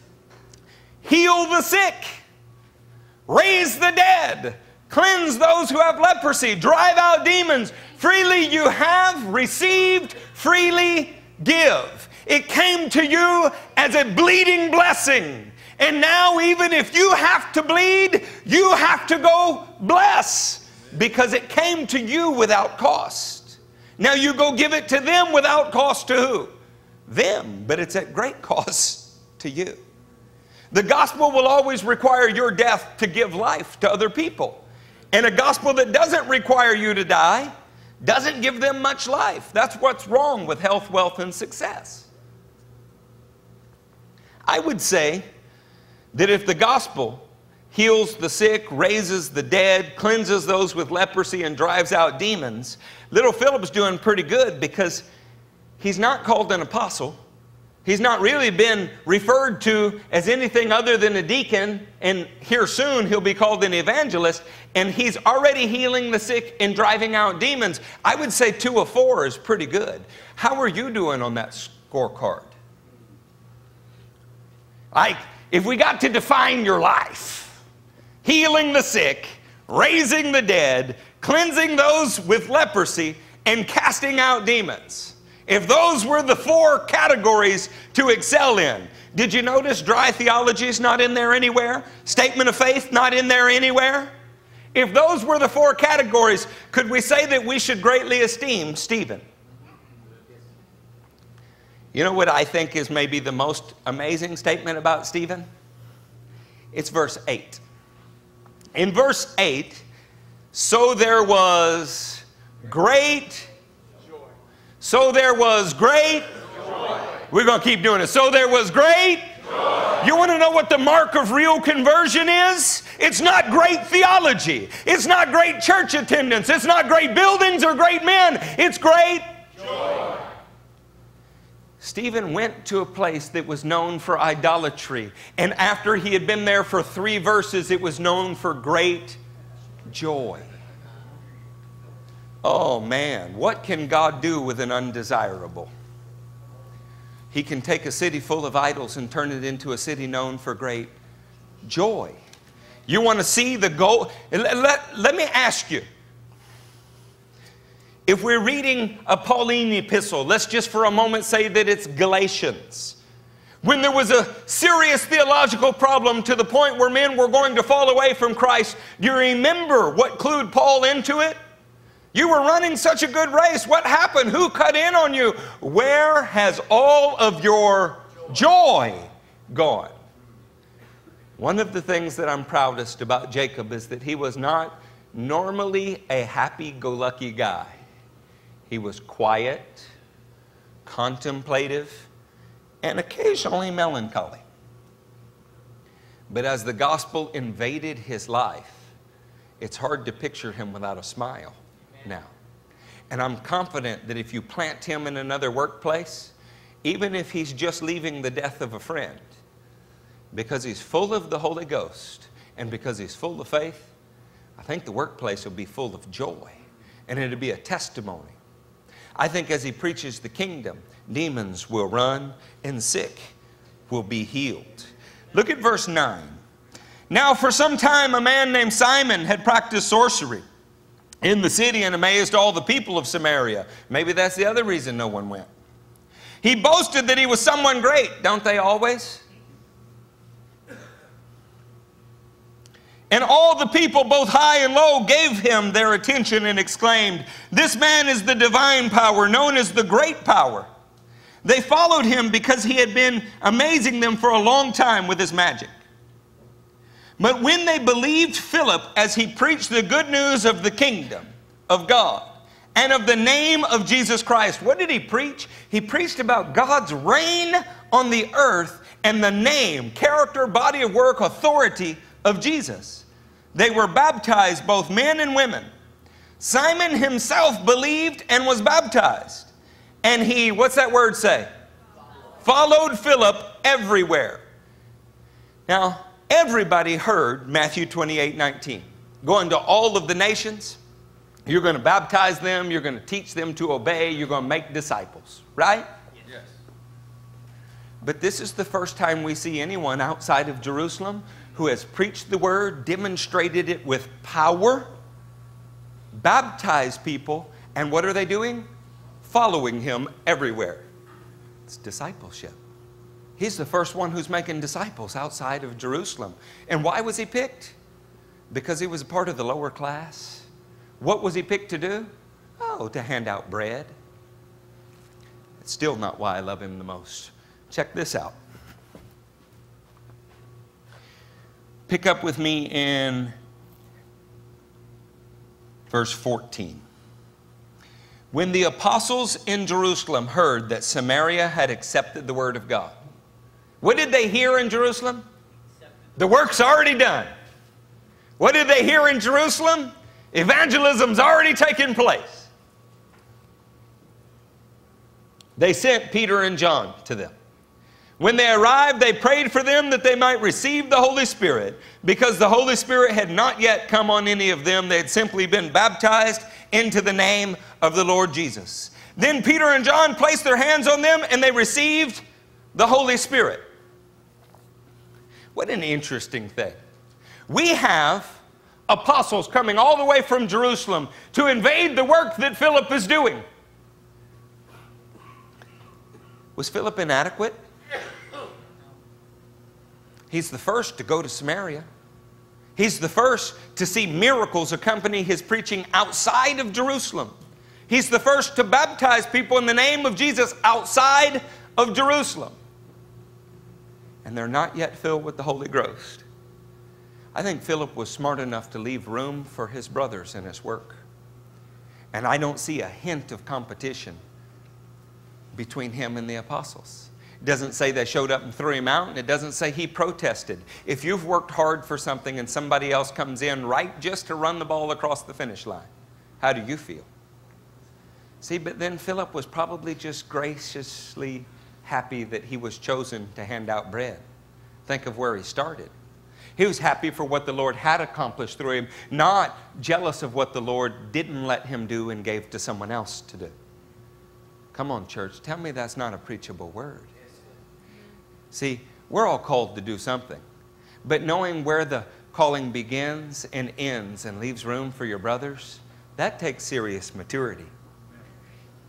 [SPEAKER 1] heal the sick, raise the dead, cleanse those who have leprosy, drive out demons. Freely you have received, freely give. It came to you as a bleeding blessing. And now, even if you have to bleed, you have to go bless because it came to you without cost. Now you go give it to them without cost to who? Them, but it's at great cost to you. The gospel will always require your death to give life to other people. And a gospel that doesn't require you to die doesn't give them much life. That's what's wrong with health, wealth, and success. I would say that if the gospel heals the sick, raises the dead, cleanses those with leprosy, and drives out demons, little Philip's doing pretty good because he's not called an apostle. He's not really been referred to as anything other than a deacon, and here soon he'll be called an evangelist, and he's already healing the sick and driving out demons. I would say two of four is pretty good. How are you doing on that scorecard? Like, if we got to define your life, healing the sick, raising the dead, cleansing those with leprosy, and casting out demons. If those were the four categories to excel in, did you notice dry theology is not in there anywhere? Statement of faith not in there anywhere? If those were the four categories, could we say that we should greatly esteem Stephen? You know what I think is maybe the most amazing statement about Stephen? It's verse 8. In verse 8, so there was great so there was great. Joy. We're going to keep doing it. So there was great. Joy. You want to know what the mark of real conversion is? It's not great theology. It's not great church attendance. It's not great buildings or great men. It's great joy. Stephen went to a place that was known for idolatry. And after he had been there for three verses, it was known for great joy. Oh man, what can God do with an undesirable? He can take a city full of idols and turn it into a city known for great joy. You want to see the goal? Let, let, let me ask you. If we're reading a Pauline epistle, let's just for a moment say that it's Galatians. When there was a serious theological problem to the point where men were going to fall away from Christ, do you remember what clued Paul into it? You were running such a good race. What happened? Who cut in on you? Where has all of your joy gone? One of the things that I'm proudest about Jacob is that he was not normally a happy go lucky guy. He was quiet, contemplative, and occasionally melancholy. But as the gospel invaded his life, it's hard to picture him without a smile now. And I'm confident that if you plant him in another workplace, even if he's just leaving the death of a friend, because he's full of the Holy Ghost and because he's full of faith, I think the workplace will be full of joy and it'll be a testimony. I think as he preaches the kingdom, demons will run and sick will be healed. Look at verse 9. Now, for some time, a man named Simon had practiced sorcery in the city and amazed all the people of Samaria. Maybe that's the other reason no one went. He boasted that he was someone great, don't they always? And all the people, both high and low, gave him their attention and exclaimed, This man is the divine power, known as the great power. They followed him because he had been amazing them for a long time with his magic. But when they believed Philip as he preached the good news of the kingdom of God and of the name of Jesus Christ, what did he preach? He preached about God's reign on the earth and the name, character, body of work, authority of Jesus. They were baptized, both men and women. Simon himself believed and was baptized. And he, what's that word say? Followed Philip everywhere. Now, Everybody heard Matthew 28 19. Going to all of the nations, you're going to baptize them, you're going to teach them to obey, you're going to make disciples, right? Yes. But this is the first time we see anyone outside of Jerusalem who has preached the word, demonstrated it with power, baptized people, and what are they doing? Following him everywhere. It's discipleship. He's the first one who's making disciples outside of Jerusalem. And why was he picked? Because he was a part of the lower class. What was he picked to do? Oh, to hand out bread. It's still not why I love him the most. Check this out. Pick up with me in verse 14. When the apostles in Jerusalem heard that Samaria had accepted the word of God, what did they hear in Jerusalem? The work's already done. What did they hear in Jerusalem? Evangelism's already taken place. They sent Peter and John to them. When they arrived, they prayed for them that they might receive the Holy Spirit. Because the Holy Spirit had not yet come on any of them, they had simply been baptized into the name of the Lord Jesus. Then Peter and John placed their hands on them and they received the Holy Spirit. What an interesting thing. We have apostles coming all the way from Jerusalem to invade the work that Philip is doing. Was Philip inadequate? He's the first to go to Samaria. He's the first to see miracles accompany his preaching outside of Jerusalem. He's the first to baptize people in the name of Jesus outside of Jerusalem. And they're not yet filled with the Holy Ghost. I think Philip was smart enough to leave room for his brothers in his work. And I don't see a hint of competition between him and the apostles. It doesn't say they showed up and threw him out, and it doesn't say he protested. If you've worked hard for something and somebody else comes in right just to run the ball across the finish line, how do you feel? See, but then Philip was probably just graciously happy that he was chosen to hand out bread. Think of where he started. He was happy for what the Lord had accomplished through him, not jealous of what the Lord didn't let him do and gave to someone else to do. Come on, church, tell me that's not a preachable word. See, we're all called to do something. But knowing where the calling begins and ends and leaves room for your brothers, that takes serious maturity.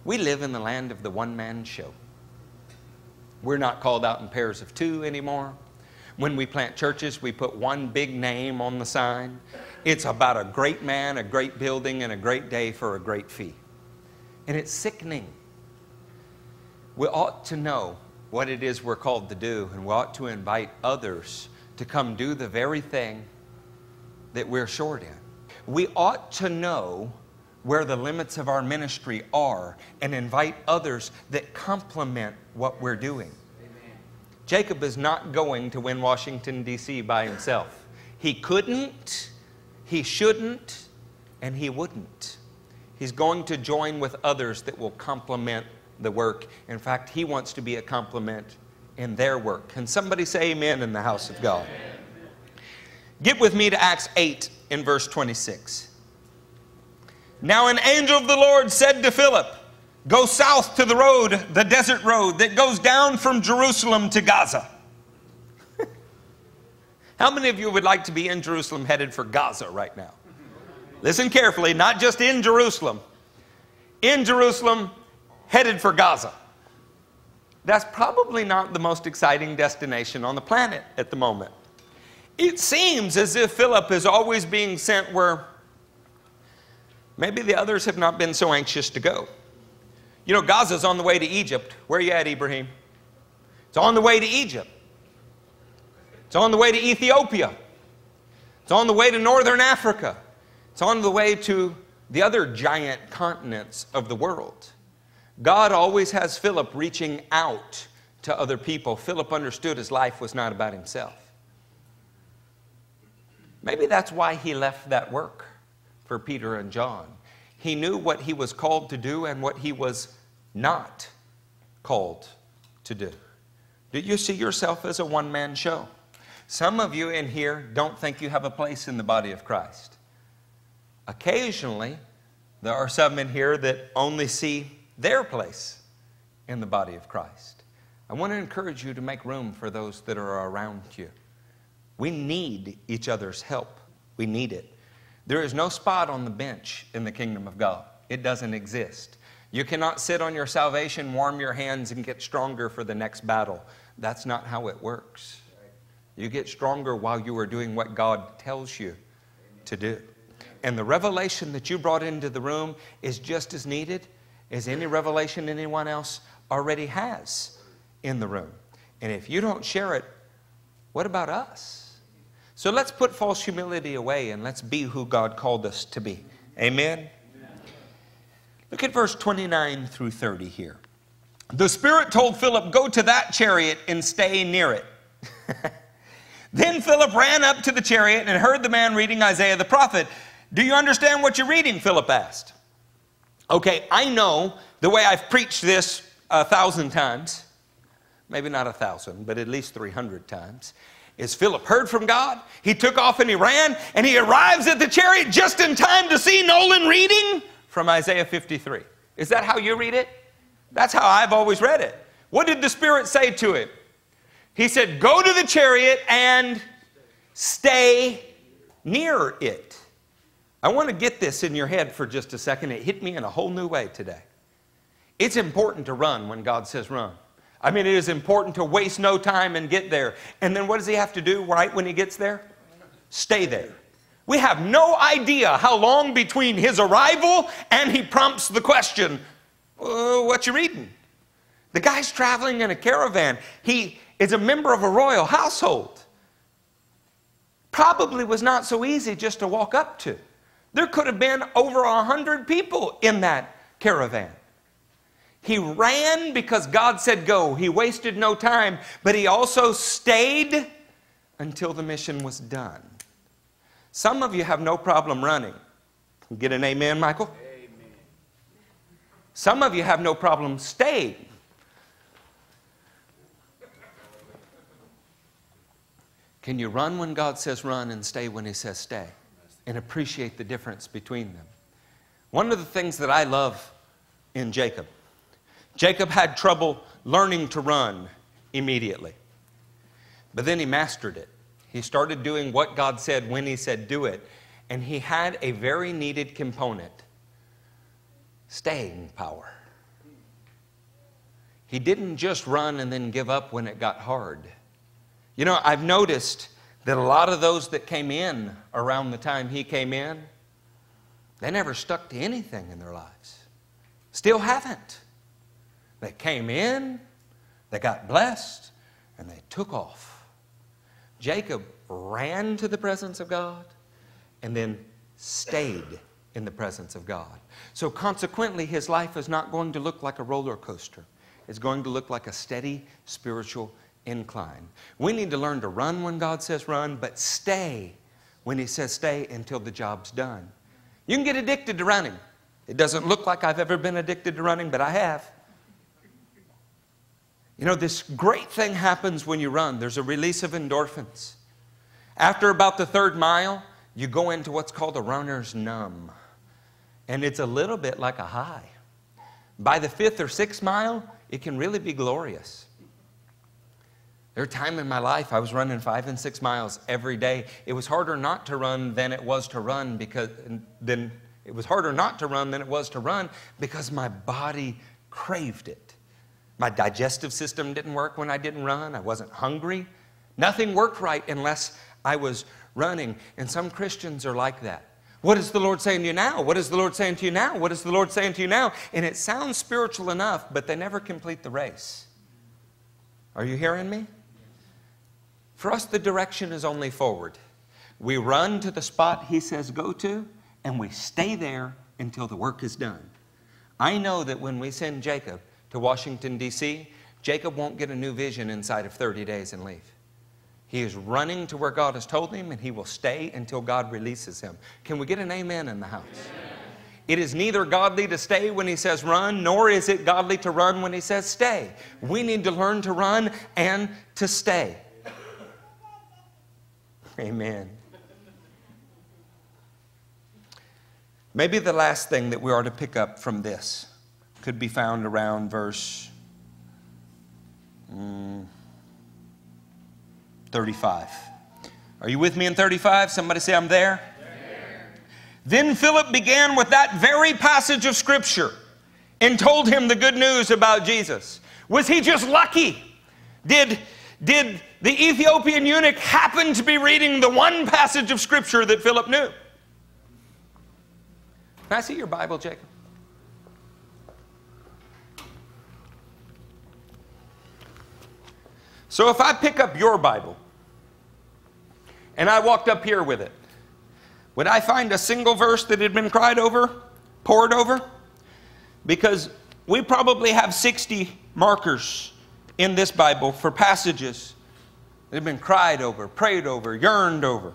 [SPEAKER 1] We live in the land of the one man show. We're not called out in pairs of two anymore. When we plant churches, we put one big name on the sign. It's about a great man, a great building, and a great day for a great fee. And it's sickening. We ought to know what it is we're called to do, and we ought to invite others to come do the very thing that we're short in. We ought to know where the limits of our ministry are and invite others that complement what we're doing. Amen. Jacob is not going to win Washington, D.C. by himself. He couldn't, he shouldn't, and he wouldn't. He's going to join with others that will complement the work. In fact, He wants to be a complement in their work. Can somebody say amen in the house of God? Get with me to Acts 8 in verse 26. Now, an angel of the Lord said to Philip, Go south to the road, the desert road that goes down from Jerusalem to Gaza. [LAUGHS] How many of you would like to be in Jerusalem headed for Gaza right now? Listen carefully, not just in Jerusalem. In Jerusalem, headed for Gaza. That's probably not the most exciting destination on the planet at the moment. It seems as if Philip is always being sent where maybe the others have not been so anxious to go. You know, Gaza's on the way to Egypt. Where are you at, Ibrahim? It's on the way to Egypt. It's on the way to Ethiopia. It's on the way to northern Africa. It's on the way to the other giant continents of the world. God always has Philip reaching out to other people. Philip understood his life was not about himself. Maybe that's why he left that work for Peter and John. He knew what he was called to do and what he was not called to do. Do you see yourself as a one man show? Some of you in here don't think you have a place in the body of Christ. Occasionally, there are some in here that only see their place in the body of Christ. I want to encourage you to make room for those that are around you. We need each other's help. We need it. There is no spot on the bench in the kingdom of God, it doesn't exist. You cannot sit on your salvation, warm your hands, and get stronger for the next battle. That's not how it works. You get stronger while you are doing what God tells you to do. And the revelation that you brought into the room is just as needed as any revelation anyone else already has in the room. And if you don't share it, what about us? So let's put false humility away and let's be who God called us to be. Amen? Look at verse 29 through 30 here. The Spirit told Philip, Go to that chariot and stay near it. [LAUGHS] Then Philip ran up to the chariot and heard the man reading Isaiah the prophet. Do you understand what you're reading? Philip asked. Okay, I know the way I've preached this a thousand times, maybe not a thousand, but at least 300 times, is Philip heard from God. He took off and he ran, and he arrives at the chariot just in time to see Nolan reading from Isaiah 53. Is that how you read it? That's how I've always read it. What did the Spirit say to him? He said, Go to the chariot and stay near it. I want to get this in your head for just a second. It hit me in a whole new way today. It's important to run when God says run. I mean, it is important to waste no time and get there. And then what does he have to do right when he gets there? Stay there. We have no idea how long between his arrival and he prompts the question, uh, What you reading? The guy's traveling in a caravan. He is a member of a royal household. Probably was not so easy just to walk up to. There could have been over a hundred people in that caravan. He ran because God said go. He wasted no time, but he also stayed until the mission was done. Some of you have no problem running. Get an amen, Michael? Amen. Some of you have no problem staying. Can you run when God says run and stay when He says stay? And appreciate the difference between them. One of the things that I love in Jacob, Jacob had trouble learning to run immediately, but then he mastered it. He started doing what God said when He said do it, and he had a very needed component staying power. He didn't just run and then give up when it got hard. You know, I've noticed that a lot of those that came in around the time he came in, they never stuck to anything in their lives. Still haven't. They came in, they got blessed, and they took off. Jacob ran to the presence of God and then stayed in the presence of God. So, consequently, his life is not going to look like a roller coaster. It's going to look like a steady spiritual incline. We need to learn to run when God says run, but stay when He says stay until the job's done. You can get addicted to running. It doesn't look like I've ever been addicted to running, but I have. You know, this great thing happens when you run. There's a release of endorphins. After about the third mile, you go into what's called a runner's numb. And it's a little bit like a high. By the fifth or sixth mile, it can really be glorious. There were times in my life I was running five and six miles every day. It was harder not to run than it was to run because then it was harder not to run than it was to run because my body craved it. My digestive system didn't work when I didn't run. I wasn't hungry. Nothing worked right unless I was running. And some Christians are like that. What is the Lord saying to you now? What is the Lord saying to you now? What is the Lord saying to you now? And it sounds spiritual enough, but they never complete the race. Are you hearing me? For us, the direction is only forward. We run to the spot He says go to, and we stay there until the work is done. I know that when we send Jacob to Washington, D.C., Jacob won't get a new vision inside of 30 days and leave. He is running to where God has told him, and he will stay until God releases him. Can we get an amen in the house? Amen. It is neither godly to stay when he says run, nor is it godly to run when he says stay. We need to learn to run and to stay. Amen. Maybe the last thing that we are to pick up from this could be found around verse mm, 35. Are you with me in 35? Somebody say, I'm there. there. Then Philip began with that very passage of Scripture and told him the good news about Jesus. Was he just lucky? Did, did the Ethiopian eunuch happen to be reading the one passage of Scripture that Philip knew? Can I see your Bible, Jacob? So if I pick up your Bible and I walked up here with it, would I find a single verse that had been cried over, poured over? Because we probably have 60 markers in this Bible for passages that have been cried over, prayed over, yearned over.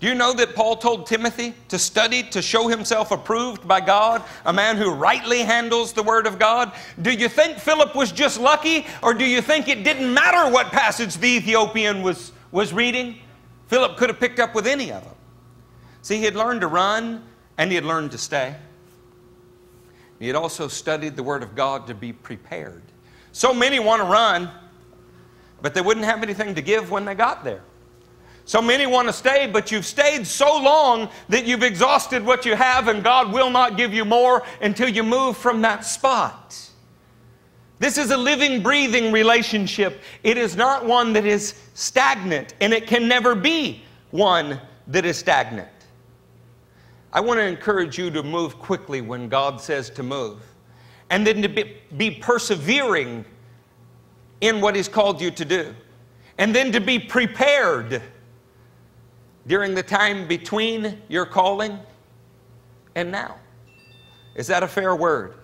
[SPEAKER 1] Do you know that Paul told Timothy to study to show himself approved by God, a man who rightly handles the Word of God? Do you think Philip was just lucky, or do you think it didn't matter what passage the Ethiopian was, was reading? Philip could have picked up with any of them. See, he had learned to run and he had learned to stay. He had also studied the Word of God to be prepared. So many want to run, but they wouldn't have anything to give when they got there. So many want to stay, but you've stayed so long that you've exhausted what you have, and God will not give you more until you move from that spot. This is a living, breathing relationship. It is not one that is stagnant, and it can never be one that is stagnant. I want to encourage you to move quickly when God says to move, and then to be, be persevering in what He's called you to do, and then to be prepared during the time between your calling and now. Is that a fair word?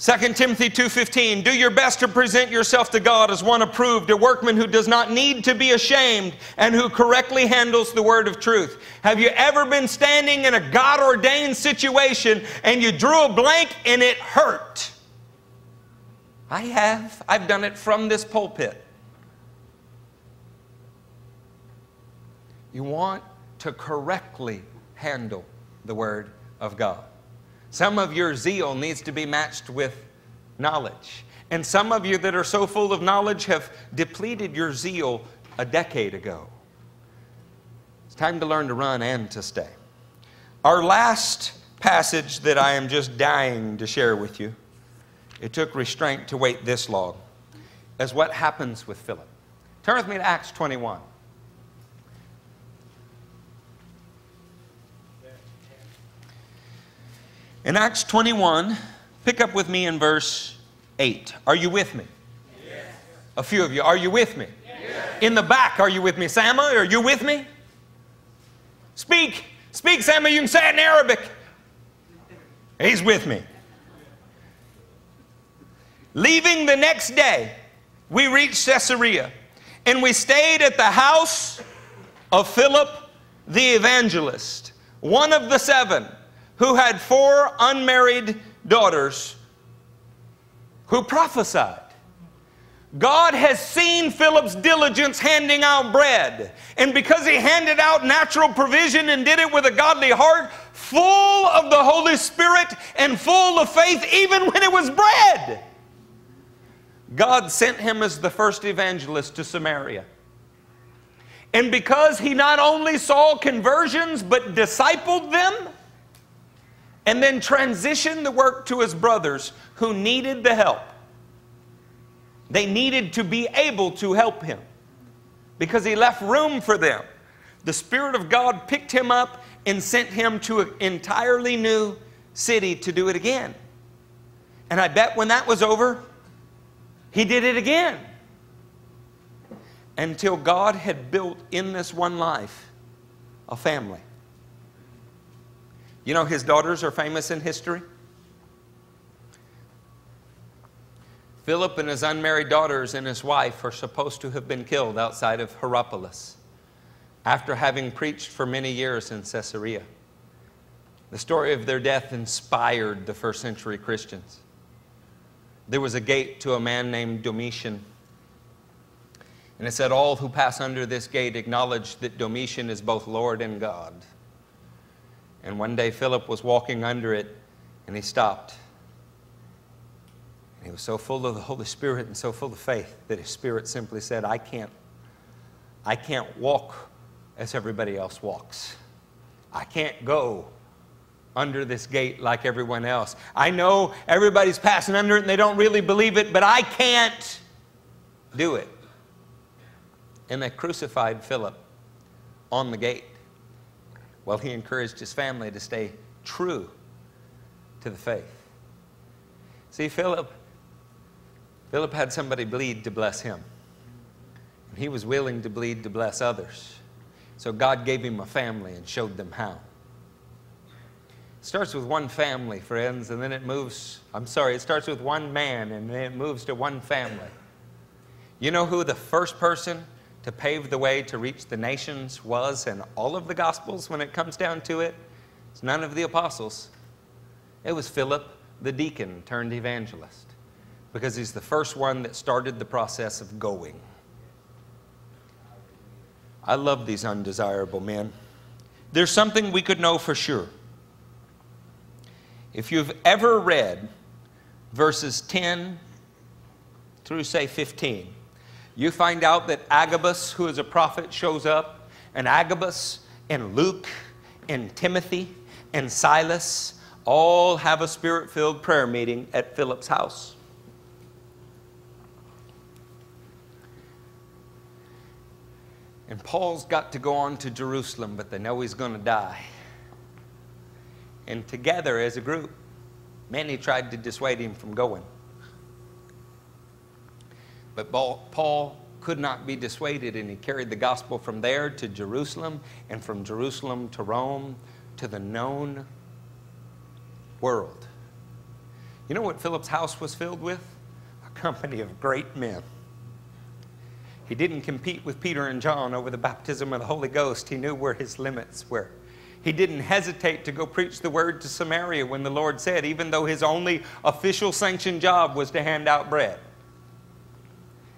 [SPEAKER 1] 2 Timothy 2:15 Do your best to present yourself to God as one approved, a workman who does not need to be ashamed and who correctly handles the word of truth. Have you ever been standing in a God-ordained situation and you drew a blank and it hurt? I have. I've done it from this pulpit. You want to correctly handle the word of God. Some of your zeal needs to be matched with knowledge. And some of you that are so full of knowledge have depleted your zeal a decade ago. It's time to learn to run and to stay. Our last passage that I am just dying to share with you, it took restraint to wait this long, as what happens with Philip. Turn with me to Acts 21. In Acts 21, pick up with me in verse 8. Are you with me? Yes. A few of you. Are you with me? Yes. In the back, are you with me? Sama, are you with me? Speak. Speak, Sama. You can say it in Arabic. He's with me. Leaving the next day, we reached Caesarea and we stayed at the house of Philip the evangelist, one of the seven who had four unmarried daughters who prophesied. God has seen Philip's diligence handing out bread. And because he handed out natural provision and did it with a godly heart, full of the Holy Spirit and full of faith, even when it was bread, God sent him as the first evangelist to Samaria. And because he not only saw conversions but discipled them, and then transitioned the work to his brothers who needed the help. They needed to be able to help him because he left room for them. The Spirit of God picked him up and sent him to an entirely new city to do it again. And I bet when that was over, he did it again. Until God had built in this one life a family. You know, his daughters are famous in history. Philip and his unmarried daughters and his wife are supposed to have been killed outside of Hierapolis after having preached for many years in Caesarea. The story of their death inspired the first century Christians. There was a gate to a man named Domitian. And it said, All who pass under this gate acknowledge that Domitian is both Lord and God. And one day Philip was walking under it and he stopped. And he was so full of the Holy Spirit and so full of faith that his spirit simply said, I can't, I can't walk as everybody else walks. I can't go under this gate like everyone else. I know everybody's passing under it and they don't really believe it, but I can't do it. And they crucified Philip on the gate. Well, he encouraged his family to stay true to the faith. See, Philip, Philip had somebody bleed to bless him. And he was willing to bleed to bless others. So God gave him a family and showed them how. It starts with one family, friends, and then it moves, I'm sorry, it starts with one man and then it moves to one family. You know who the first person to pave the way to reach the nations was in all of the Gospels when it comes down to it? It's none of the apostles. It was Philip, the deacon turned evangelist, because he's the first one that started the process of going. I love these undesirable men. There's something we could know for sure. If you've ever read verses 10 through, say, 15, you find out that Agabus, who is a prophet, shows up, and Agabus and Luke and Timothy and Silas all have a spirit filled prayer meeting at Philip's house. And Paul's got to go on to Jerusalem, but they know he's going to die. And together as a group, many tried to dissuade him from going. But Paul could not be dissuaded, and he carried the gospel from there to Jerusalem, and from Jerusalem to Rome, to the known world. You know what Philip's house was filled with? A company of great men. He didn't compete with Peter and John over the baptism of the Holy Ghost. He knew where his limits were. He didn't hesitate to go preach the word to Samaria when the Lord said, even though his only official sanctioned job was to hand out bread.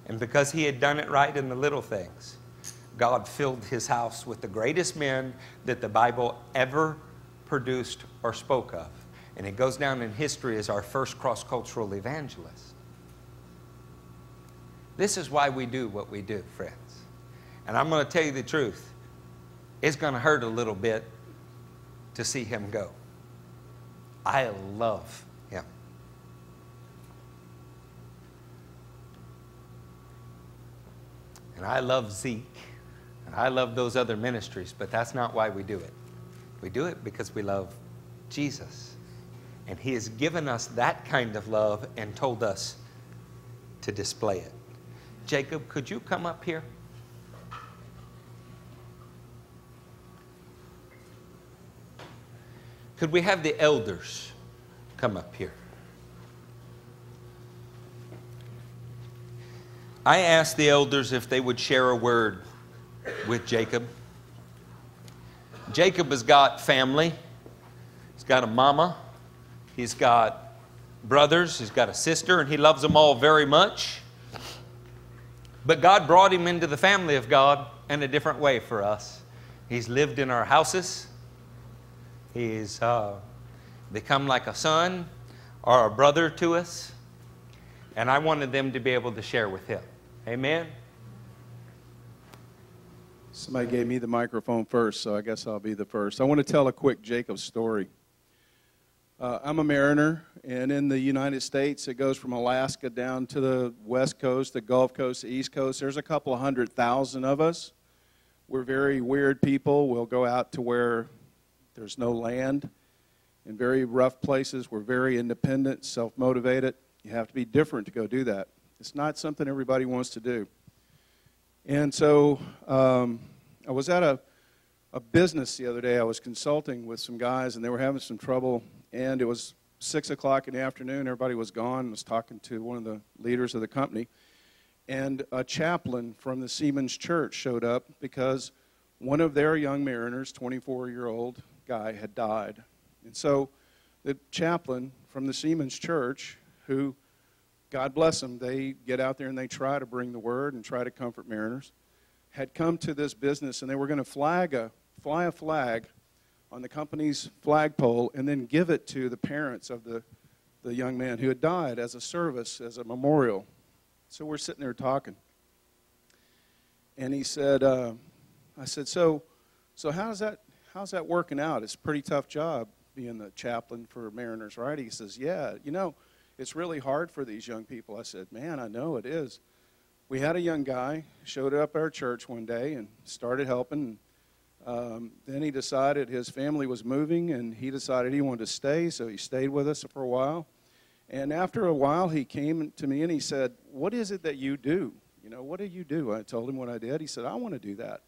[SPEAKER 1] And because he had done it right in the little things, God filled his house with the greatest men that the Bible ever produced or spoke of. And it goes down in history as our first cross cultural evangelist. This is why we do what we do, friends. And I'm going to tell you the truth. It's going to hurt a little bit to see him go. I love him. And I love Zeke. And I love those other ministries, but that's not why we do it. We do it because we love Jesus. And He has given us that kind of love and told us to display it. Jacob, could you come up here? Could we have the elders come up here? I asked the elders if they would share a word with Jacob. Jacob has got family. He's got a mama. He's got brothers. He's got a sister, and he loves them all very much. But God brought him into the family of God in a different way for us. He's lived in our houses. He's uh, become like a son or a brother to us. And I wanted them to be able to share with him. Amen.
[SPEAKER 2] Somebody gave me the microphone first, so I guess I'll be the first. I want to tell a quick Jacob story. Uh, I'm a mariner, and in the United States, it goes from Alaska down to the west coast, the Gulf Coast, the East Coast. There's a couple of hundred thousand of us. We're very weird people. We'll go out to where there's no land. In very rough places, we're very independent, self motivated. You have to be different to go do that. It's not something everybody wants to do. And so um, I was at a, a business the other day. I was consulting with some guys, and they were having some trouble. And it was 6 o'clock in the afternoon. Everybody was gone. I was talking to one of the leaders of the company. And a chaplain from the Seamen's Church showed up because one of their young mariners, 24 year old guy, had died. And so the chaplain from the Seamen's Church, who God bless them, they get out there and they try to bring the word and try to comfort mariners. Had come to this business and they were going to flag a, fly a flag on the company's flagpole and then give it to the parents of the, the young man who had died as a service, as a memorial. So we're sitting there talking. And he said, uh, I said, so, so how's that, how's that working out? It's a pretty tough job being the chaplain for mariners, right? He says, yeah, you know, it's really hard for these young people. I said, Man, I know it is. We had a young guy showed up at our church one day and started helping. Um, then he decided his family was moving and he decided he wanted to stay, so he stayed with us for a while. And after a while, he came to me and he said, What is it that you do? You know, what do you do? I told him what I did. He said, I want to do that.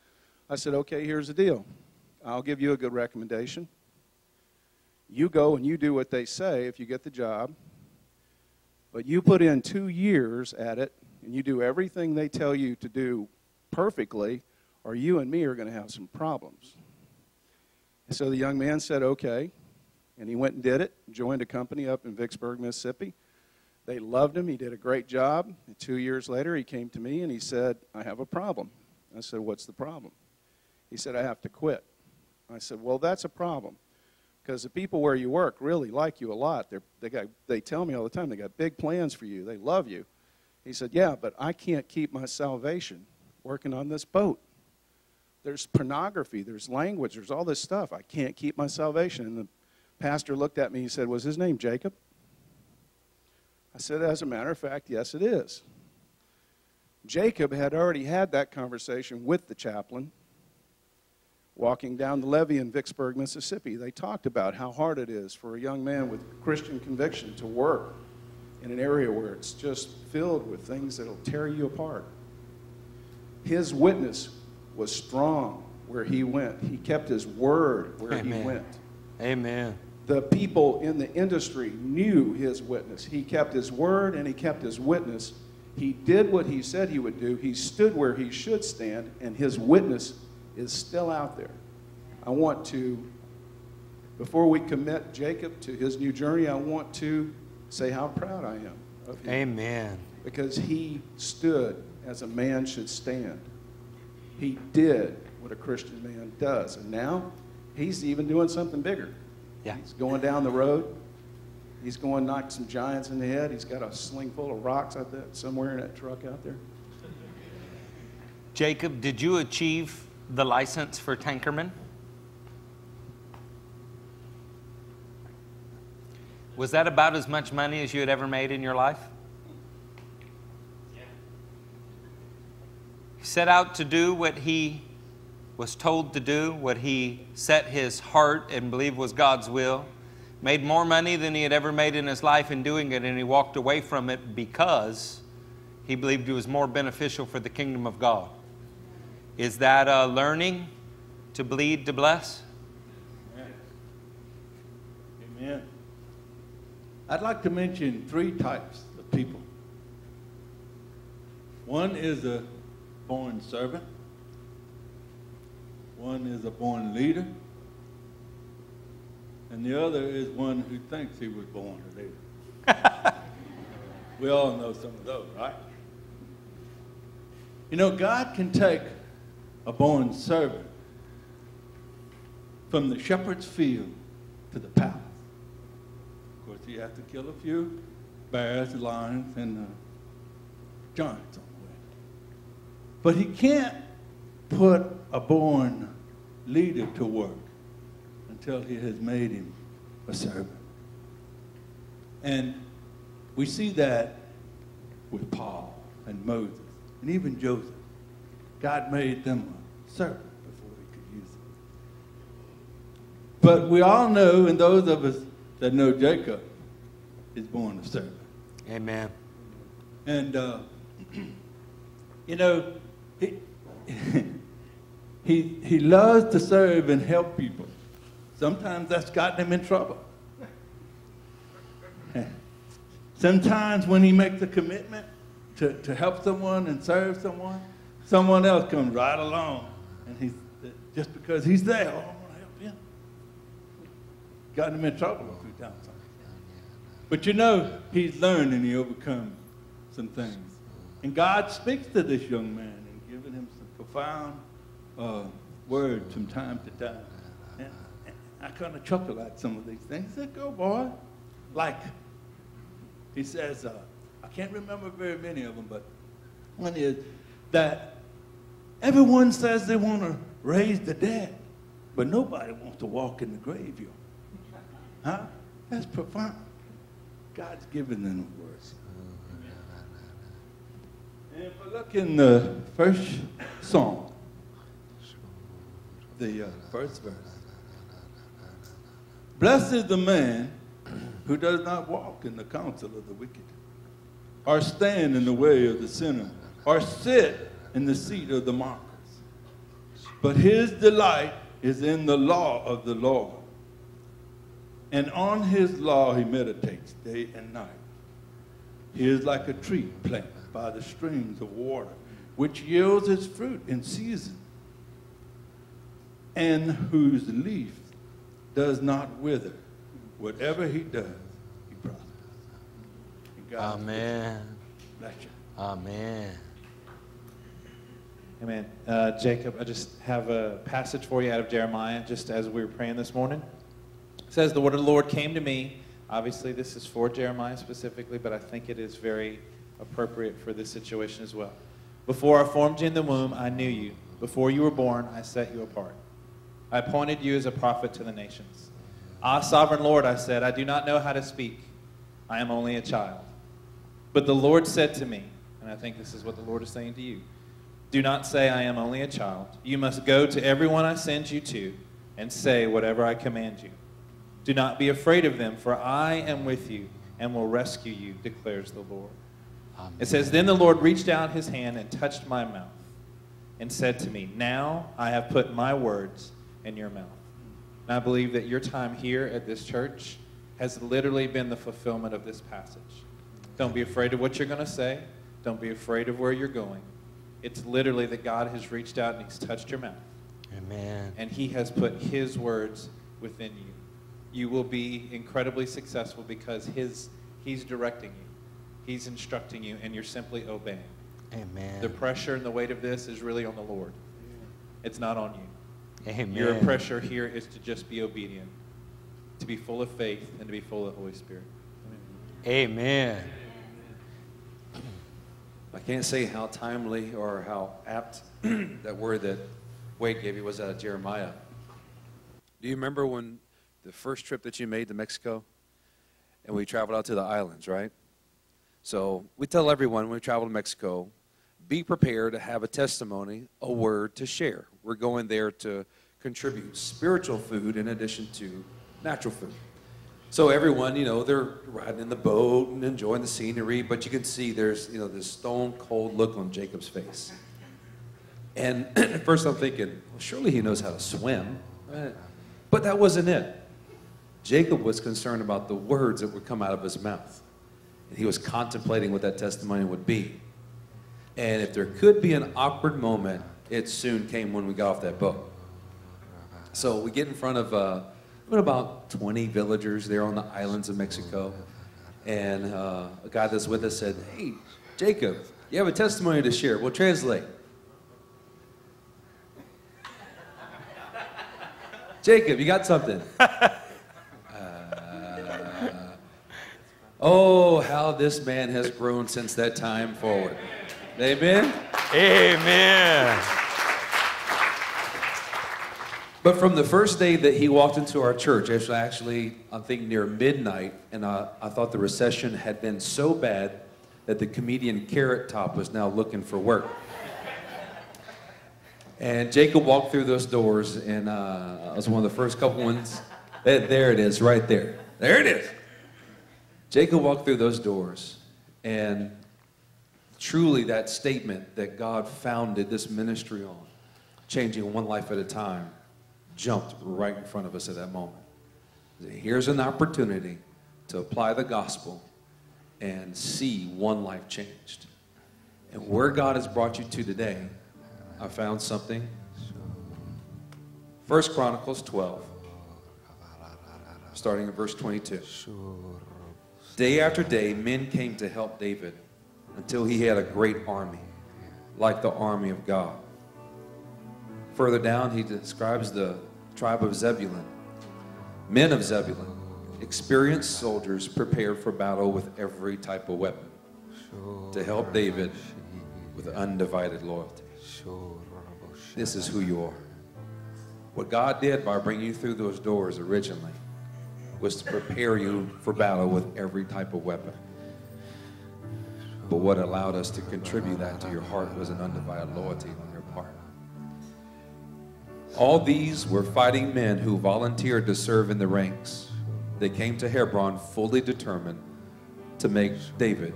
[SPEAKER 2] I said, Okay, here's the deal. I'll give you a good recommendation. You go and you do what they say if you get the job, but you put in two years at it and you do everything they tell you to do perfectly, or you and me are going to have some problems. And so the young man said, okay. And he went and did it, joined a company up in Vicksburg, Mississippi. They loved him. He did a great job. And two years later, he came to me and he said, I have a problem. I said, What's the problem? He said, I have to quit. I said, Well, that's a problem because the people where you work really like you a lot. They're, they, got, they tell me all the time they got big plans for you, they love you. He said, Yeah, but I can't keep my salvation working on this boat. There's pornography, there's language, there's all this stuff. I can't keep my salvation. And the pastor looked at me and said, Was his name Jacob? I said, As a matter of fact, yes, it is. Jacob had already had that conversation with the chaplain walking down the levee in Vicksburg, Mississippi. They talked about how hard it is for a young man with Christian conviction to work in an area where it's just filled with things that'll tear you apart. His witness was strong where he went. He kept his word where Amen. he went.
[SPEAKER 1] Amen.
[SPEAKER 2] The people in the industry knew his witness. He kept his word and he kept his witness. He did what he said he would do. He stood where he should stand, and his witness is still out there. I want to, before we commit Jacob to his new journey, I want to say how proud I am of him.
[SPEAKER 1] Amen.
[SPEAKER 2] Because he stood as a man should stand. He did what a Christian man does. And now he's even doing something bigger.
[SPEAKER 1] Yeah.
[SPEAKER 2] He's going down the road. He's going to knock some giants in the head. He's got a sling full of rocks out there, somewhere in that truck out there.
[SPEAKER 1] Jacob, did you achieve the license for tankerman? Was that about as much money as you had ever made in your life? Yeah. He set out to do what he was told to do, what he set his heart and believed was God's will. Made more money than he had ever made in his life in doing it, and he walked away from it because he believed it was more beneficial for the kingdom of God. Is that uh, learning to bleed to bless?
[SPEAKER 3] Amen. Amen. I'd like to mention three types of people. One is a born servant, one is a born leader, and the other is one who thinks he was born a leader. [LAUGHS] we all know some of those, right? You know, God can take a born servant from the shepherd's field to the palace. Of course, he has to kill a few bears, lions, and uh, giants on the way. But he can't put a born leader to work until he has made him a servant. And we see that with Paul and Moses and even Joseph. God made them a servant before he could use them. But we all know, and those of us that know Jacob, is born a servant.
[SPEAKER 1] Amen.
[SPEAKER 3] And, uh, [CLEARS THROAT] you know, he, [LAUGHS] he, he loves to serve and help people. Sometimes that's gotten him in trouble. [LAUGHS] Sometimes when he makes a commitment to, to help someone and serve someone, someone else comes right along, and he's just because he's there, oh, I want to help him. Got him in trouble a few times. But you know, he's learned and he overcome some things. And God speaks to this young man and giving him some profound uh, words from time to time. And, and I kind of chuckle at some of these things. I said, go, boy. Like, he says, uh, I can't remember very many of them, but one is that Everyone says they want to raise the dead, but nobody wants to walk in the graveyard. Huh? That's profound. God's given them words. And if we look in the first song, the uh, first verse. Blessed is the man who does not walk in the counsel of the wicked, or stand in the way of the sinner, or sit in the seat of the mockers. But his delight is in the law of the Lord. And on his law he meditates day and night. He is like a tree planted by the streams of water, which yields its fruit in season, and whose leaf does not wither. Whatever he does, he prospers.
[SPEAKER 1] Amen.
[SPEAKER 3] bless you.
[SPEAKER 1] Amen.
[SPEAKER 4] Amen. Uh, Jacob, I just have a passage for you out of Jeremiah, just as we were praying this morning. It says, The word of the Lord came to me. Obviously, this is for Jeremiah specifically, but I think it is very appropriate for this situation as well. Before I formed you in the womb, I knew you. Before you were born, I set you apart. I appointed you as a prophet to the nations. Ah, sovereign Lord, I said, I do not know how to speak. I am only a child. But the Lord said to me, and I think this is what the Lord is saying to you Do not say, I am only a child. You must go to everyone I send you to and say whatever I command you. Do not be afraid of them, for I am with you and will rescue you, declares the Lord. It says, Then the Lord reached out his hand and touched my mouth and said to me, Now I have put my words in your mouth. And I believe that your time here at this church has literally been the fulfillment of this passage. Don't be afraid of what you're going to say. Don't be afraid of where you're going. It's literally that God has reached out and He's touched your mouth.
[SPEAKER 1] Amen.
[SPEAKER 4] And He has put His words within you. You will be incredibly successful because his, He's directing you, He's instructing you, and you're simply obeying.
[SPEAKER 1] Amen.
[SPEAKER 4] The pressure and the weight of this is really on the Lord, it's not on you.
[SPEAKER 1] Amen.
[SPEAKER 4] Your pressure here is to just be obedient, to be full of faith, and to be full of the Holy Spirit.
[SPEAKER 1] Amen.
[SPEAKER 5] I can't say how timely or how apt [CLEARS THROAT] that word that Wade gave you was out of Jeremiah. Do you remember when the first trip that you made to Mexico? And we traveled out to the islands, right? So we tell everyone when we travel to Mexico, be prepared to have a testimony, a word to share. We're going there to contribute spiritual food in addition to natural food. So everyone, you know, they're riding in the boat and enjoying the scenery, but you can see there's, you know, this stone cold look on Jacob's face. And [CLEARS THROAT] at first I'm thinking, well, surely he knows how to swim. But that wasn't it. Jacob was concerned about the words that would come out of his mouth. And he was contemplating what that testimony would be. And if there could be an awkward moment, it soon came when we got off that boat. So we get in front of uh, about 20 villagers there on the islands of Mexico. And uh, a guy that's with us said, Hey, Jacob, you have a testimony to share. We'll translate. [LAUGHS] Jacob, you got something? [LAUGHS] Uh, oh, how this man has grown since that time forward. Amen?
[SPEAKER 1] Amen.
[SPEAKER 5] But from the first day that he walked into our church, actually, I think, near midnight, and I, I thought the recession had been so bad that the comedian Carrot Top was now looking for work. And Jacob walked through those doors, and uh, I was one of the first couple ones. There it is, right there. There it is. Jacob walked through those doors, and truly that statement that God founded this ministry on, changing one life at a time, jumped right in front of us at that moment. Here's an opportunity to apply the gospel and see one life changed. And where God has brought you to today, I found something. First Chronicles 12, starting in verse 22. Day after day, men came to help David until he had a great army, like the army of God. Further down, he describes the tribe of Zebulun. Men of Zebulun, experienced soldiers prepared for battle with every type of weapon to help David with undivided loyalty. This is who you are. What God did by bringing you through those doors originally was to prepare you for battle with every type of weapon. But what allowed us to contribute that to your heart was an undivided loyalty. All these were fighting men who volunteered to serve in the ranks. They came to Hebron fully determined to make David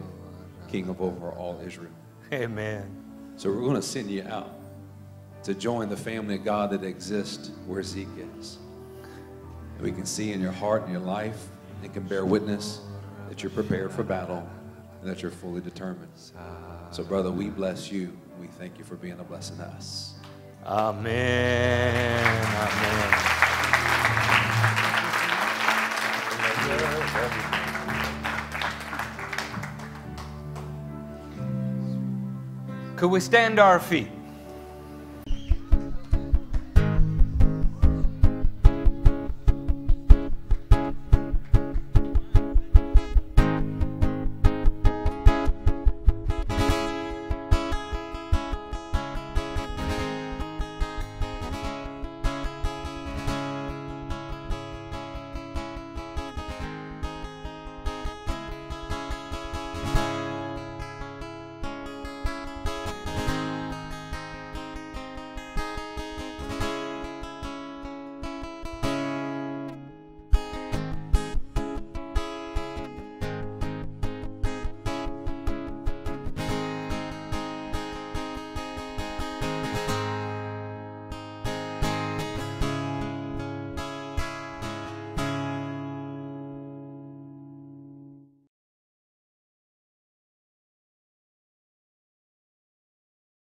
[SPEAKER 5] king of over all Israel.
[SPEAKER 1] Amen.
[SPEAKER 5] So we're going to send you out to join the family of God that exists where Zeke is. And we can see in your heart and your life and can bear witness that you're prepared for battle and that you're fully determined. So, brother, we bless you. We thank you for being a blessing to us.
[SPEAKER 1] Amen. Amen. Could we stand to our feet?